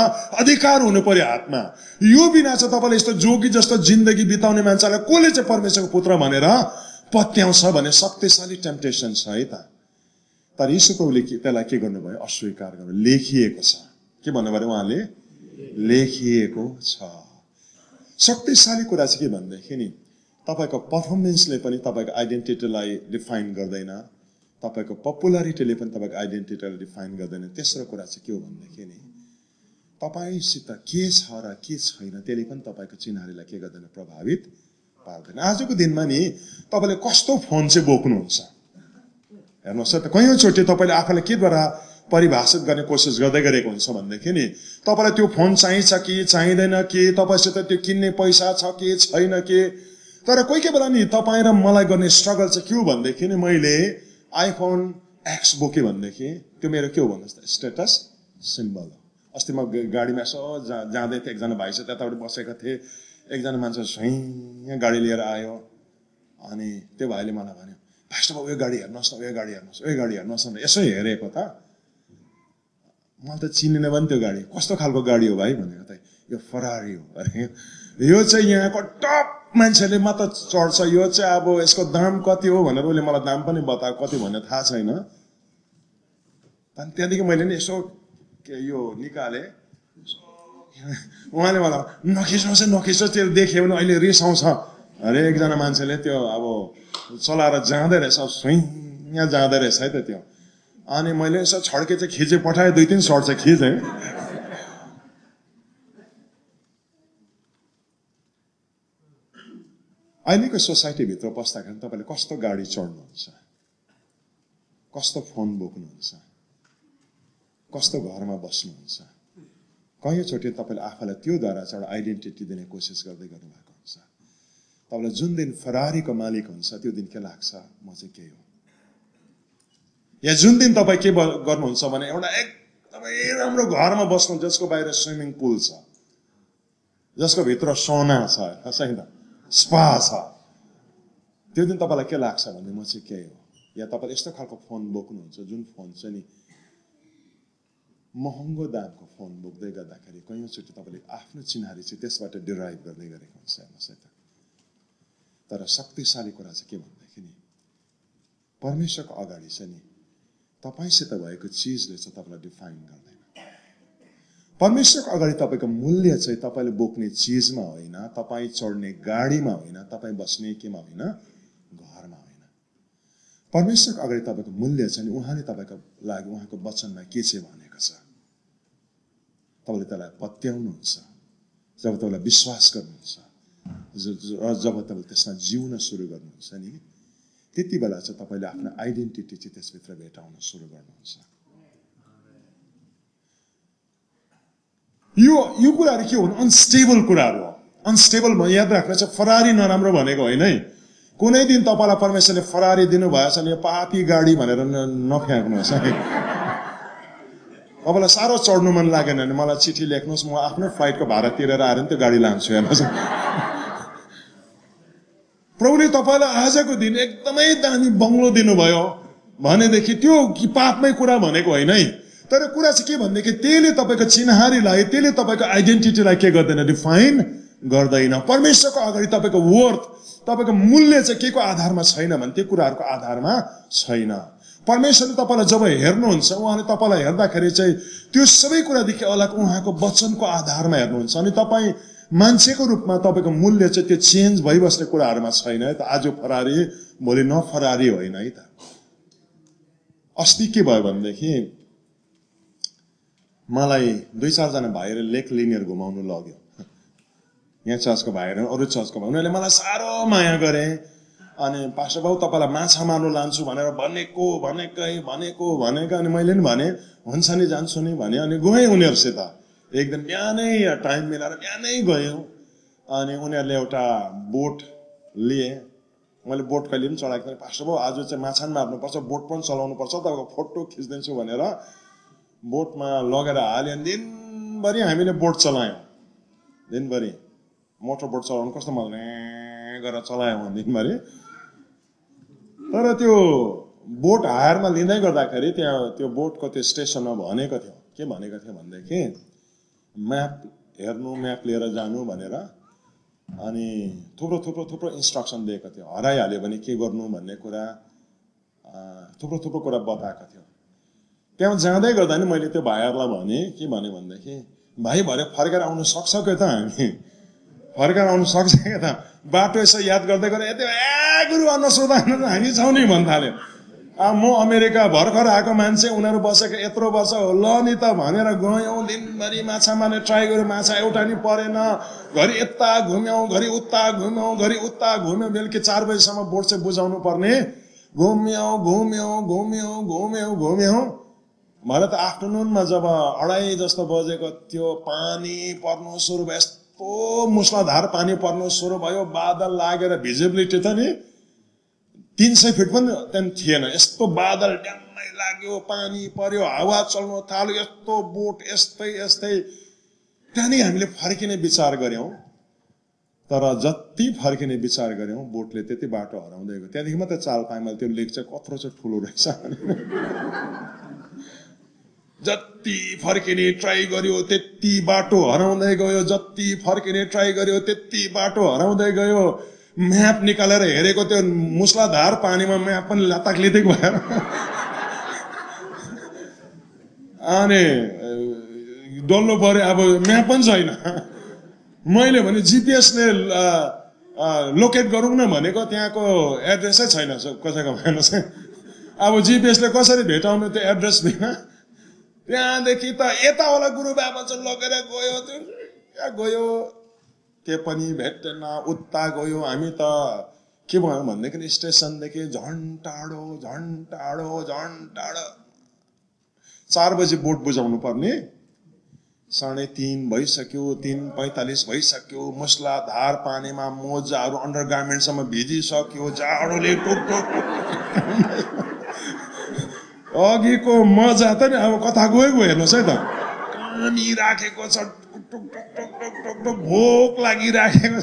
अधिकार हुनु पर्यो हातमा। यो बिना चाहिँ तपाईँले यस्तो जोगी जस्तो जिन्दगी बिताउने मान्छेलाई कसले चाहिँ परमेश्वरको पुत्र भनेर पत्याउँछ भने शक्तिशाली टेम्पटेसन छ है त। तर यीशु प्रभुले त्यसलाई के गर्नुभयो? अस्वीकार गर्नु लेखिएको छ। के भन्नुभयो उहाँले? लेखिएको छ। शक्तिशाली कुरा चाहिँ के भनेदेखि नि तपाईँको पर्फर्मेन्सले पनि तपाईँको आइडेन्टिटीलाई डिफाइन गर्दैन। तपाईँको पपुलारिटीले पनि तपाईँको आइडेन्टिटीलाई डिफाइन गर्दैन। तेस्रो कुरा चाहिँ के हो भनेदेखि नि तपाईँसित के छ र के छैन त्यसले पनि तपाईँको चिन्हारीलाई के गर्दैन प्रभावित पार्दैन। आजको दिनमा नि तपाईँले कस्तो फोन चाहिँ बोक्नुहुन्छ? हेर्नुहोस् त कैयौँचोटि तपाईँले आफूलाई केद्वारा परिभाषित गर्ने कोसिस गर्दै गरेको हुन्छ भनेदेखि नि तपाईँलाई त्यो फोन चाहिन्छ कि चाहिँदैन कि तपाईँसित त्यो किन्ने पैसा छ कि छैन कि? तर कोही कोही बेला नि तपाईँ र मलाई गर्ने स्ट्रगल चाहिँ के हो भनेदेखि नि मैले आइफोन एक्स बोकेँ भनेदेखि त्यो मेरो के हो भन्नुहोस् त? स्टेटस सिम्बल हो। अस्ति म गाडीमा यसो जा जाँदै थिएँ एकजना भाइ चाहिँ त्यतापट्टि बसेको थिएँ। एकजना मान्छे यहाँ गाडी लिएर आयो। अनि त्यो भाइले मलाई भन्यो फास्ट अब उयो गाडी हेर्नुहोस् न उयो गाडी हेर्नुहोस् उयो गाडी हेर्नुहोस् न यसो हेरेको त। मलाई त चिनेन पनि त्यो गाडी। कस्तो खालको गाडी हो भाइ भनेको त यो फरारी हो। अरे यो चाहिँ यहाँको टप मान्छेले मात्र चढ्छ। यो चाहिँ अब यसको दाम कति हो भनेर उसले मलाई दाम पनि बतायो। कति भन्ने थाहा छैन। त्यहाँदेखि मैले नि यसो के यो निकालेँ। उहाँले मलाई नखिच्नुहोस् है नखिच्नुहोस् त्यो देख्यो भने अहिले रिसाउँछ अरे एकजना मान्छेले त्यो अब चलाएर जाँदै रहेछ। सुइँ यहाँ जाँदो रहेछ है त त्यो। अनि मैले यसो छड्के चाहिँ खिचेँ पठाएँ दुई तिन सर्ट चाहिँ खिचेँ। अहिलेको सोसाइटीभित्र पस्दाखेरि तपाईँले कस्तो गाडी चढ्नुहुन्छ? कस्तो फोन बोक्नुहुन्छ? कस्तो घरमा बस्नुहुन्छ? कैयौँचोटि तपाईँले आफूलाई त्योद्वारा चाहिँ एउटा आइडेन्टिटी दिने कोसिस गर्दै गर्नुभएको हुन्छ। तपाईँलाई जुन दिन फरारीको मालिक हुन्छ त्यो दिन के लाग्छ? म चाहिँ के हो? या जुन दिन तपाईँ के गर्नुहुन्छ भने एउटा एकदमै राम्रो घरमा बस्नु जसको बाहिर स्विमिङ पुल छ जसको भित्र सोना छ छैन? स्पा छ। त्यो दिन तपाईँलाई के लाग्छ भने म चाहिँ के हो? या तपाईँले यस्तो खालको फोन बोक्नुहुन्छ जुन फोन चाहिँ नि महँगो दामको फोन बोक्दै गर्दाखेरि कैयौँचोटि तपाईँले आफ्नो चिन्हारी चाहिँ त्यसबाट डिराइभ गर्दै गरेको हुन्छ हेर्नुहोस् त। तर शक्तिशाली कुरा चाहिँ के भनेदेखि नि परमेश्वरको अगाडि छ नि तपाईँसित भएको चिजले चाहिँ तपाईँलाई डिफाइन गर्दैन। परमेश्वरको अगाडि तपाईँको मूल्य चाहिँ तपाईँले बोक्ने चिजमा होइन तपाईँ चढ्ने गाडीमा होइन तपाईँ बस्ने केमा होइन घरमा होइन। परमेश्वरको अगाडि तपाईँको मूल्य छ नि उहाँले तपाईँको लागि उहाँको वचनमा के चाहिँ भनेको छ? तपाईँले त्यसलाई पत्याउनुहुन्छ जब तपाईँलाई विश्वास गर्नुहुन्छ र जब तपाईँले त्यसमा जिउन सुरु गर्नुहुन्छ नि त्यति बेला चाहिँ तपाईँले आफ्नो आइडेन्टिटी चाहिँ त्यसभित्र भेटाउन सुरु गर्नुहुन्छ। यो यो कुराहरू के हुन्? अनस्टेबल कुराहरू हो। अनस्टेबल याद राख्नु चाहिँ फरारी नराम्रो भनेको होइन है। कुनै दिन तपाईँलाई परमेश्वरले फरारी दिनुभएछ भने यो पापी गाडी भनेर नफ्याँक्नुहोस् है। तपाईँलाई साह्रो चढ्नु मन लागेन भने मलाई चिठी लेख्नुहोस् म आफ्नो फ्लाइटको भाडा तिरेर आएर नि त्यो गाडी लान्छु हेर्नुहोस्। प्रभुले तपाईँलाई आजको दिन एकदमै दामी बङ्गलो दिनुभयो। भनेदेखि त्यो पापमै कुरा भनेको होइन है। तर कुरा चाहिँ के भनेदेखि त्यसले तपाईँको चिन्हारीलाई त्यसले तपाईँको आइडेन्टिटीलाई के गर्दैन? डिफाइन गर्दैन। परमेश्वरको अगाडि तपाईँको वर्थ तपाईँको मूल्य चाहिँ के को आधारमा छैन भने त्यो कुराहरूको आधारमा छैन। परमेश्वरले तपाईँलाई जब हेर्नुहुन्छ उहाँले तपाईँलाई हेर्दाखेरि चाहिँ त्यो सबै कुरादेखि अलग उहाँको वचनको आधारमा हेर्नुहुन्छ। अनि तपाईँ मान्छेको रूपमा तपाईँको मूल्य चाहिँ त्यो चेन्ज भइबस्ने कुराहरूमा छैन है त। आज फरारी भोलि नफरारी होइन है त। अस्ति के भयो भनेदेखि मलाई दुई चारजना भाइहरू लेक लिनियर घुमाउनु लग्यो। यहाँ चर्चको भाइहरू अरू चर्चको भाइ उनीहरूले मलाई साह्रो माया गरे। अनि पास्टर बाबु तपाईँलाई माछा मार्नु लान्छु भनेर भनेको भनेकै भनेको भनेको। अनि मैले नि भने हुन्छ नि जान्छु नि भने। अनि गएँ उनीहरूसित। एक दिन बिहानै टाइम मिलाएर बिहानै गयौँ। अनि उनीहरूले एउटा बोट लिए। मैले बोट कहिले पनि चढाएको थिएँ फास्ट भयो आज चाहिँ माछा मार्नुपर्छ बोट पनि चलाउनुपर्छ तपाईँको फोटो खिचिदिन्छु भनेर बोटमा लगेर हाल्यो अनि दिनभरि हामीले बोट चलायौँ। दिनभरि। मोटर बोट चलाउनु कस्तो मजाले गरेर चलायौँ दिनभरि। तर त्यो बोट हायरमा लिँदै गर्दाखेरि त्यहाँ त्यो बोटको त्यो स्टेसनमा भनेको थियो। के भनेको थियो भनेदेखि म्याप हेर्नु म्याप लिएर जानु भनेर अनि थुप्रो थुप्रो थुप्रो इन्स्ट्रक्सन दिएको थियो। हराइहाल्यो भने के गर्नु भन्ने कुरा थुप्रो थुप्रो कुरा बताएको थियो। त्यहाँ जाँदै गर्दा नि मैले त्यो भाइहरूलाई भने के भने भनेदेखि भाइ भरे फर्केर आउनु सक्छ कि त हामी? फर्केर आउनु सक्छ क्या त? बाटो यसो याद गर्दै गर्दा यति ए गुरु नसोधा हामी छौँ नि भन्न थाल्यो म अमेरिका भर्खर आएको मान्छे उनीहरू बसेको यत्रो वर्ष हो। ल नि त भनेर गयौँ दिनभरि माछा मार्ने ट्राई गऱ्यो माछा एउटा नि परेन। घरि यता घुम्यौँ घरि उता घुम्यौँ घरि उता घुम्यौँ बेलुकी चार बजीसम्म बोट चाहिँ बुझाउनु पर्ने। घुम्यौँ घुम्यौँ घुम्यौँ घुम्यौँ घुम्यौँ। भरे त आफ्टरनुनमा जब अढाई जस्तो बजेको त्यो पानी पर्नु सुरु भयो यस्तो मुसलाधार पानी पर्नु सुरु भयो बादल लागेर भिजिबिलिटी त नि। तिन सय फिट पनि त्यहाँदेखि थिएन। यस्तो बादल ड्याम्मै लाग्यो पानी पर्यो हावा चल्नु थाल्यो यस्तो बोट यस्तै यस्तै। त्यहाँदेखि हामीले फर्किने विचार गऱ्यौँ। तर जति फर्किने विचार गऱ्यौँ बोटले त्यति बाटो हराउँदै गयो। त्यहाँदेखि मात्रै चाल पाएँ मैले त्यो लेक चाहिँ कत्रो चाहिँ ठुलो रहेछ जति फर्किने ट्राई गर्यो त्यति बाटो हराउँदै गयो। जति फर्किने ट्राई गर्यो त्यति बाटो हराउँदै गयो। म्याप निकालेर हेरेको त्यो मुसलाधार पानीमा म्याप पनि लाताक लिँदै भएर अनि डल्लो पऱ्यो अब म्याप पनि छैन। मैले भने जिपिएसले लोकेट गरौँ न भनेको त्यहाँको एड्रेसै छैन कसैको भएन चाहिँ। अब जिपिएसले कसरी भेटाउनु त्यो एड्रेस बिना त्यहाँदेखि त यतावाला बाबा चाहिँ लगेर गयो त्यो। गयो। के पनि भेटेन उता गयो हामी त के भयो भनेदेखि स्टेसनदेखि झन् टाढो झन् टाढो झन् टाढो चार बजी बोट बुझाउनु पर्ने। साढे तिन भइसक्यो तिन पैँतालिस भइसक्यो। मुसलाधार पानीमा मोजाहरू अन्डर गार्मेन्टसम्म भिजिसक्यो जाडोले टुक अघिको मजा त नि अब गयो गयो हेर्नुहोस् है त। कामी राखेको छ। भोक लागिराखेको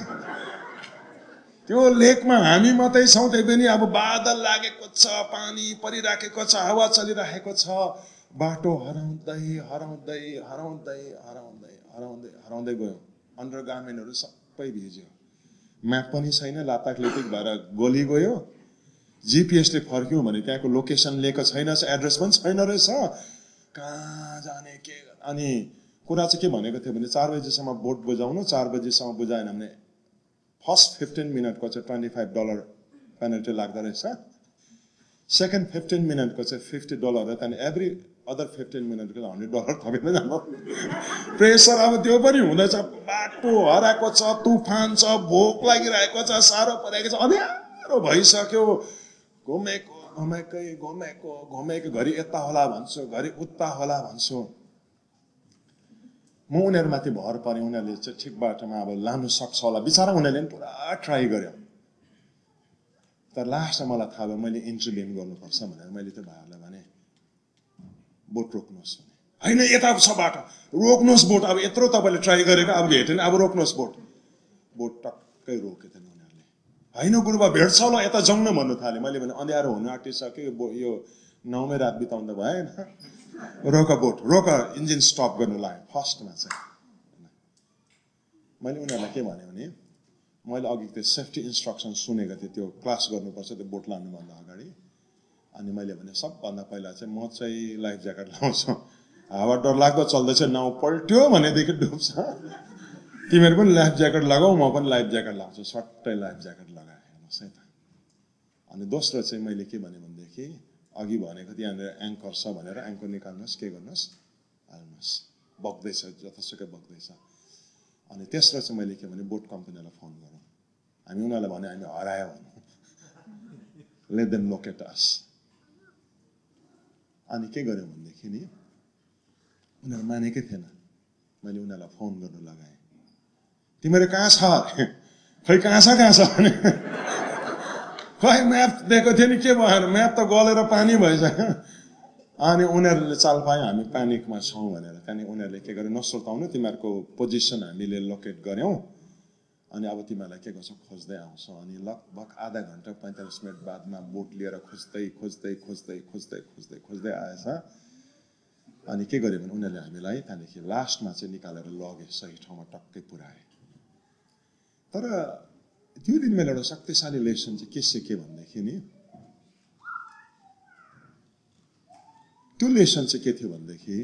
त्यो लेकमा हामी मात्रै छौँ त्यही पनि अब बादल लागेको छ पानी परिराखेको छ हावा चलिराखेको छ। बाटो हराउँदै हराउँदै हराउँदै हराउँदै हराउँदै हराउँदै गयो। अन्डर गार्मेन्टहरू सबै भिज्यो। म्याप पनि छैन लाताक लितिक भएर गोली गयो। जिपिएसले फर्क्यौँ भने त्यहाँको लोकेसन लिएको छैन एड्रेस पनि छैन रहेछ। कहाँ जाने के अनि कुरा चाहिँ के भनेको थियो भने चार बजीसम्म बोट बुझाउनु चार बजीसम्म बुझाएन भने फर्स्ट फिफ्टिन मिनटको चाहिँ ट्वेन्टी फाइभ डलर पेनल्टी लाग्दो रहेछ। सेकेन्ड फिफ्टिन मिनटको चाहिँ फिफ्टी डलर हो त्यहाँदेखि एभ्री अदर फिफ्टिन मिनटको हन्ड्रेड डलर थपिँदै जानु। प्रेसर अब त्यो पनि हुँदैछ। बाटो हराएको छ तुफान छ भोक लागिरहेको छ साह्रो परेको छ। अँध्यारो भइसक्यो। घुमेको घुमेकै घुमेको घुमेको घरि यता होला भन्छु घरि उता होला भन्छु। म उनीहरूमाथि भर परेँ उनीहरूले चाहिँ ठिक बाटोमा अब लानु सक्छ होला। बिचरा उनीहरूले पनि पुरा ट्राई गर्यो। तर लास्टमा मलाई थाहा भयो मैले इन्ट्री लिन गर्नुपर्छ भनेर। मैले त्यो भाइहरूलाई भने बोट रोक्नुहोस् भने। होइन यता छ बाटो। रोक्नुहोस् बोट। अब यत्रो तपाईँले ट्राई गरेको अब भेटेन अब रोक्नुहोस् बोट। बोट टक्कै रोक्यो त होइन गुरुबा भेट्छ ल यता जाउँ न भन्नु थालेँ मैले भने अँध्यारो हुनु आँटिसक्यो यो नौमै रात बिताउँदा भएन। रोक बोट रोक इन्जिन स्टप गर्नु लाग्यो। फर्स्टमा चाहिँ। मैले उनीहरूलाई के भने भने मैले अघि त्यो सेफ्टी इन्स्ट्रक्सन सुनेको थिएँ त्यो क्लास गर्नुपर्छ त्यो बोट लानुभन्दा अगाडि। अनि मैले भने सबभन्दा पहिला चाहिँ म चाहिँ लाइफ ज्याकेट लाउँछु। हावा डर लाग्दो चल्दैछ नाउ पल्ट्यो भनेदेखि डुब्छ। तिमीहरू पनि लाइफ ज्याकेट लगाऊ म पनि लाइफ ज्याकेट लगाउँछु सट्टै लाइफ ज्याकेट लगाएँ हेर्नुहोस् है त। अनि दोस्रो चाहिँ मैले के भने भनेदेखि अघि भनेको त्यहाँनिर एङ्कर छ भनेर। एङ्कर निकाल्नुहोस् के गर्नुहोस्? हाल्नुहोस्। बग्दैछ जतासुकै बग्दैछ। अनि तेस्रो चाहिँ मैले के भने बोट कम्पनीलाई फोन गरौँ। हामी उनीहरूलाई भने हामी हरायो भनौँ। लेट देम लोकेट अस अनि के गर्यो भनेदेखि नि उनीहरू मानेकै थिएन। मैले उनीहरूलाई फोन गर्नु लगाएँ। तिमीहरू कहाँ छ? खै कहाँ छ कहाँ छ? भने खै म्याप दिएको थियो नि के भयो म्याप त गलेर पानी भइसक्यो। अनि उनीहरूले चाल पायो हामी प्यानिकमा छौँ भनेर। त्यहाँदेखि उनीहरूले के गर्यो? नसुर्ताउनु तिमीहरूको पोजिसन हामीले लोकेट गऱ्यौँ। अनि अब तिमीहरूलाई के गर्छौ? खोज्दै आउँछौँ। अनि लगभग आधा घन्टा पैँतालिस मिनट बादमा बोट लिएर खोज्दै खोज्दै खोज्दै खोज्दै खोज्दै खोज्दै आएछ। अनि के गर्यो भने उनीहरूले हामीलाई त्यहाँदेखि लास्टमा चाहिँ निकालेर लगे सही ठाउँमा टक्कै पुऱ्याए। तर त्यो दिन मैले एउटा शक्तिशाली लेसन चाहिँ के सिकेँ भनेदेखि नि त्यो लेसन चाहिँ के थियो भनेदेखि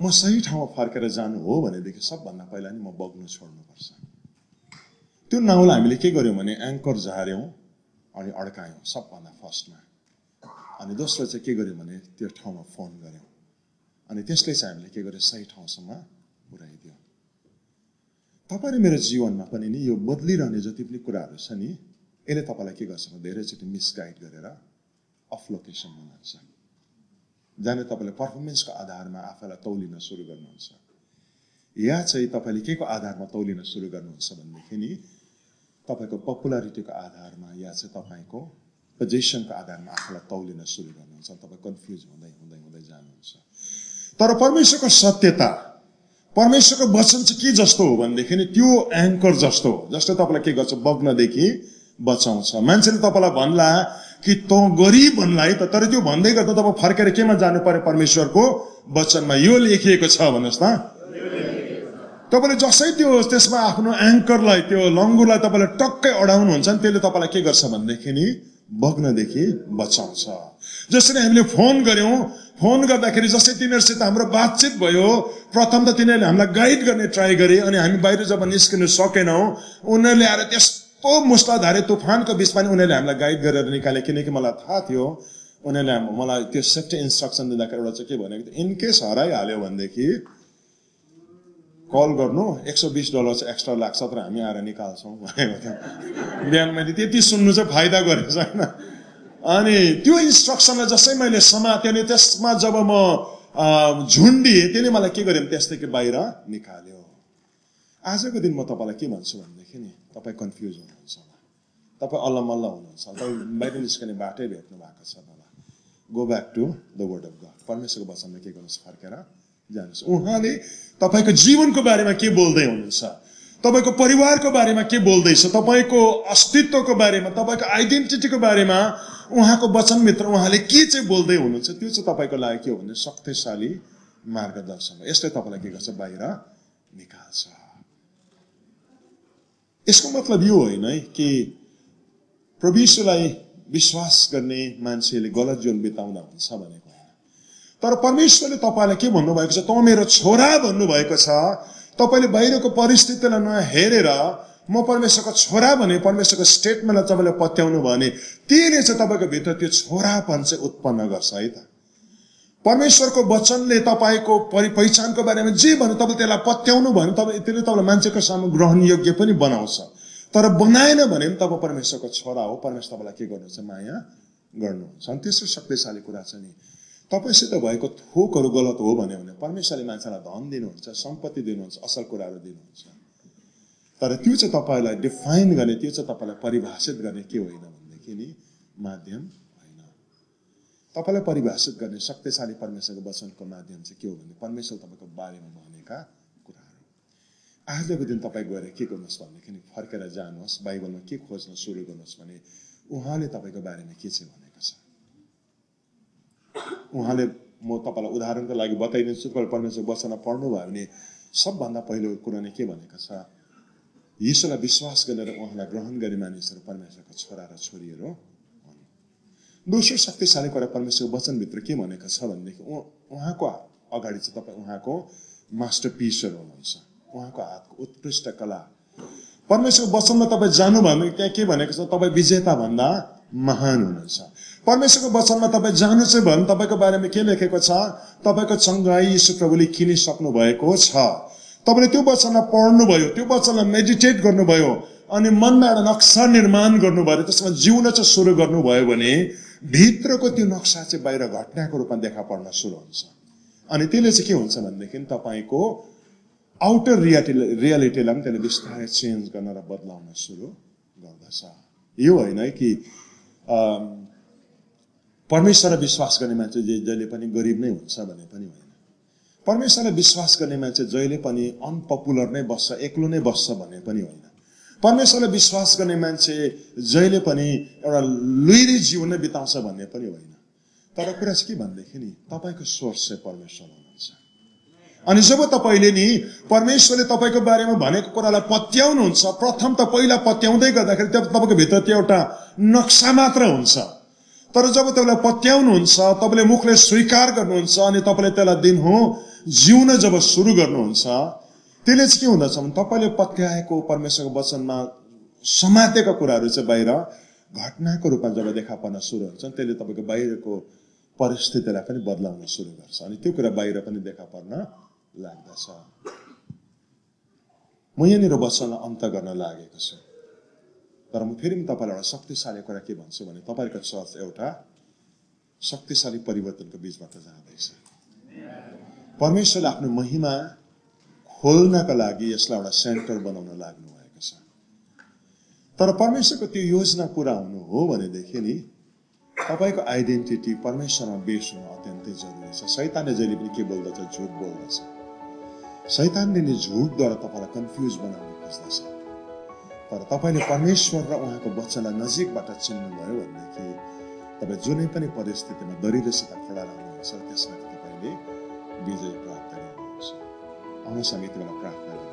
म सही ठाउँमा फर्केर जानु हो भनेदेखि सबभन्दा पहिला नि म बग्नु छोड्नुपर्छ त्यो नाउलाई हामीले के गर्यौँ भने एङ्कर झार्यौँ अनि अड्कायौँ सबभन्दा फर्स्टमा अनि दोस्रो चाहिँ के गर्यौँ भने त्यो ठाउँमा फोन गऱ्यौँ अनि त्यसले चाहिँ हामीले के गर्यो सही ठाउँसम्म पुऱ्याइदियो तपाईँले मेरो जीवनमा पनि नि यो बदलिरहने जति पनि कुराहरू छ नि यसले तपाईँलाई के गर्छ भने धेरैचोटि मिसगाइड गरेर अफ लोकेसन बनाउँछ। जाने तपाईँले पर्फर्मेन्सको आधारमा आफैलाई तौलिन सुरु गर्नुहुन्छ। या चाहिँ तपाईँले के को आधारमा तौलिन सुरु गर्नुहुन्छ भनेदेखि नि तपाईँको पपुलारिटीको आधारमा या चाहिँ तपाईँको पोजिसनको आधारमा आफूलाई तौलिन सुरु गर्नुहुन्छ तपाईँ कन्फ्युज हुँदै हुँदै हुँदै जानुहुन्छ। तर परमेश्वरको सत्यता परमेश्वरको वचन चाहिँ के जस्तो हो भनेदेखि त्यो एङ्कर जस्तो हो। जस्तो तपाईँलाई के गर्छ? बग्नदेखि बचाउँछ। मान्छेले तपाईँलाई भन्ला कि तँ गरिब भन्ला है त तर त्यो भन्दै गर्दा तपाईँ फर्केर केमा जानु पर्यो परमेश्वरको वचनमा? यो लेखिएको छ भन्नुहोस् त। तपाईँले जसै त्यो त्यसमा आफ्नो एङ्करलाई त्यो लङ्गुरलाई तपाईँले टक्कै अडाउनुहुन्छ नि त्यसले तपाईँलाई के गर्छ भनेदेखि बग्नदेखि बचाउँछ। जसरी हामीले फोन गऱ्यौँ फोन गर्दाखेरि जस्तै तिनीहरूसित हाम्रो बातचित भयो प्रथम त तिनीहरूले हामीलाई गाइड गर्ने ट्राई गरे अनि हामी बाहिर जब निस्किनु सकेनौँ उनीहरूले आएर त्यस्तो मुस्लाधारे तुफानको बिचमा नि उनीहरूले हामीलाई गाइड गरेर निकाले किनकि मलाई थाहा थियो उनीहरूले मलाई त्यो सेफ्टी इन्स्ट्रक्सन दिँदाखेरि एउटा चाहिँ के भनेको थियो इनकेस हराइहाल्यो भनेदेखि कल गर्नु एक सौ बिस डलर चाहिँ एक्स्ट्रा लाग्छ तर हामी आएर निकाल्छौँ भनेको थियो। बिहान मैले त्यति सुन्नु चाहिँ फाइदा गरेको छैन। अनि त्यो इन्स्ट्रक्सनलाई जसै मैले समातेँ अनि त्यसमा जब म झुन्डिएँ त्यसले मलाई के गरेँ त्यसदेखि बाहिर निकाल्यो। आजको दिन म तपाईँलाई के भन्छु भनेदेखि नि तपाईँ कन्फ्युज हुनुहुन्छ होला। तपाईँ अल्लमल्ल हुनुहुन्छ तपाईँ बाहिर निस्कने बाटै भेट्नु भएको छ होला। Go back to the word of God परमेश्वरको वचनमा के गर्नुहोस् फर्केर जानुहोस्। उहाँले तपाईँको जीवनको बारेमा के बोल्दै हुनुहुन्छ? तपाईँको परिवारको बारेमा के बोल्दैछ? तपाईँको अस्तित्वको बारेमा तपाईँको आइडेन्टिटीको बारेमा उहाँको वचनभित्र उहाँले के चाहिँ बोल्दै हुनुहुन्छ त्यो चाहिँ तपाईँको लागि के हो भने शक्तिशाली मार्गदर्शन हो। यसले तपाईँलाई के गर्छ? बाहिर निकाल्छ। यसको मतलब यो होइन है कि प्रविश्वलाई विश्वास गर्ने मान्छेले गलत जीवन बिताउँदा हुन्छ भनेको होइन। तर परमेश्वरले तपाईँलाई के भन्नुभएको छ? त मेरो छोरा भन्नुभएको छ। तपाईँले बाहिरको परिस्थितिलाई नहेरेर म परमेश्वरको छोरा भने परमेश्वरको स्टेटमेन्टलाई तपाईँले पत्याउनु भने त्यसले चाहिँ तपाईँको भित्र त्यो छोरापन चाहिँ उत्पन्न गर्छ है त? परमेश्वरको वचनले तपाईँको परि पहिचानको बारेमा जे भन्यो तपाईँले त्यसलाई पत्याउनु भने तपाईँ त्यसले तपाईँलाई मान्छेको सामु ग्रहण योग्य पनि बनाउँछ। तर बनाएन भने पनि तपाईँ परमेश्वरको छोरा हो परमेश्वर तपाईँलाई के गर्नुहुन्छ? माया गर्नुहुन्छ। अनि तेस्रो शक्तिशाली कुरा छ नि तपाईँसित भएको थोकहरू गलत हो भन्यो भने परमेश्वरले मान्छेलाई धन दिनुहुन्छ सम्पत्ति दिनुहुन्छ असल कुराहरू दिनुहुन्छ। तर त्यो चाहिँ तपाईँलाई डिफाइन गर्ने त्यो चाहिँ तपाईँलाई परिभाषित गर्ने के होइन भनेदेखि नि माध्यम तपाईँलाई परिभाषित गर्ने शक्तिशाली परमेश्वरको वचनको माध्यम चाहिँ के हो भने परमेश्वर तपाईँको बारेमा भनेका कुराहरू। आजको दिन तपाईँ गएर के गर्नुहोस् भनेदेखि फर्केर जानुहोस् बाइबलमा के खोज्न सुरु गर्नुहोस् भने उहाँले तपाईँको बारेमा के चाहिँ भनेको छ? उहाँले म तपाईँलाई उदाहरणको लागि बताइदिन्छु। तपाईँ परमेश्वर वचनमा पढ्नुभयो भने सबभन्दा पहिलो कुरा नै के भनेको छ? यीशुलाई विश्वास गरेर उहाँलाई ग्रहण गर्ने मानिसहरू परमेश्वरको छोरा र छोरीहरू दोस्रो शक्तिशाली कुरा परमेश्वरको वचनभित्र के भनेको छ भनेदेखि उहाँको अगाडि चाहिँ तपाईँ उहाँको मास्टर पिसहरू हुनुहुन्छ। उहाँको हातको उत्कृष्ट कला। परमेश्वरको वचनमा तपाईँ जानुभयो भने त्यहाँ के भनेको छ? तपाईँ विजेता भन्दा महान हुनुहुन्छ। परमेश्वरको वचनमा तपाईँ जानु चाहिँ भने तपाईँको बारेमा के लेखेको छ? तपाईँको चङ्गाई यीशु प्रभुले किनिसक्नु भएको छ। तपाईँले त्यो वचनलाई पढ्नुभयो त्यो वचनलाई मेडिटेट गर्नुभयो अनि मनमा एउटा नक्सा निर्माण गर्नुभयो त्यसमा जिउन चाहिँ सुरु गर्नुभयो भने भित्रको त्यो नक्सा चाहिँ बाहिर घटनाको रूपमा देखा पर्न सुरु हुन्छ। अनि त्यसले चाहिँ के हुन्छ भनेदेखि तपाईँको आउटर रियालिटी रियालिटीलाई पनि त्यसले बिस्तारै चेन्ज गर्न र बदलाउन सुरु गर्दछ। यो होइन कि परमेश्वरलाई विश्वास गर्ने मान्छे जे जहिले पनि गरिब नै हुन्छ भने पनि होइन। परमेश्वरलाई विश्वास गर्ने मान्छे जहिले पनि अनपपुलर नै बस्छ एक्लो नै बस्छ भन्ने पनि होइन। परमेश्वरलाई विश्वास गर्ने मान्छे जहिले पनि एउटा लुइरी जीवन नै बिताउँछ भन्ने पनि होइन। तर कुरा चाहिँ के भनेदेखि नि तपाईँको सोर्स चाहिँ परमेश्वर हुनुहुन्छ। अनि जब तपाईँले नि परमेश्वरले तपाईँको बारेमा भनेको कुरालाई पत्याउनुहुन्छ प्रथम त पहिला पत्याउँदै गर्दाखेरि त्यो तपाईँको भित्र त्यो एउटा नक्सा मात्र हुन्छ। तर जब तपाईँलाई पत्याउनुहुन्छ तपाईँले मुखले स्वीकार गर्नुहुन्छ अनि तपाईँले त्यसलाई दिन जिउन जब सुरु गर्नुहुन्छ त्यसले चाहिँ के हुँदछ भने तपाईँले पत्याएको परमेश्वरको वचनमा समातेका कुराहरू चाहिँ बाहिर घटनाको रूपमा जब देखा पर्न सुरु हुन्छ त्यसले तपाईँको बाहिरको परिस्थितिलाई पनि बदलाउन सुरु गर्छ। अनि त्यो कुरा बाहिर पनि देखा पर्न लाग्दछ। म यहाँनिर वचनलाई अन्त गर्न लागेको छु। तर म फेरि पनि तपाईँलाई एउटा शक्तिशाली कुरा के भन्छु भने तपाईँको चर्च एउटा शक्तिशाली परिवर्तनको बिचबाट जाँदैछ। परमेश्वरले आफ्नो महिमा खोल्नका लागि यसलाई एउटा सेन्टर बनाउन लाग्नु भएको छ। तर परमेश्वरको त्यो योजना पुरा हुनु हो भनेदेखि नि तपाईँको आइडेन्टिटी परमेश्वरमा बेस हुनु अत्यन्तै जरुरी छ। सैतानले जहिले पनि के बोल्दछ? झुट बोल्दछ। सैतानले नै झुटद्वारा तपाईँलाई कन्फ्युज बनाउनु खोज्दछ। तर तपाईँले परमेश्वर र उहाँको बच्चालाई नजिकबाट चिन्नुभयो भनेदेखि तपाईँ जुनै पनि परिस्थितिमा दरिलोसित खडा रहनुहुन्छ त्यसमा तपाईँले विजय प्राप्त गर्नुहुन्छ आउनुहोस् हामी यति बेला प्रार्थना गर्नुहोस्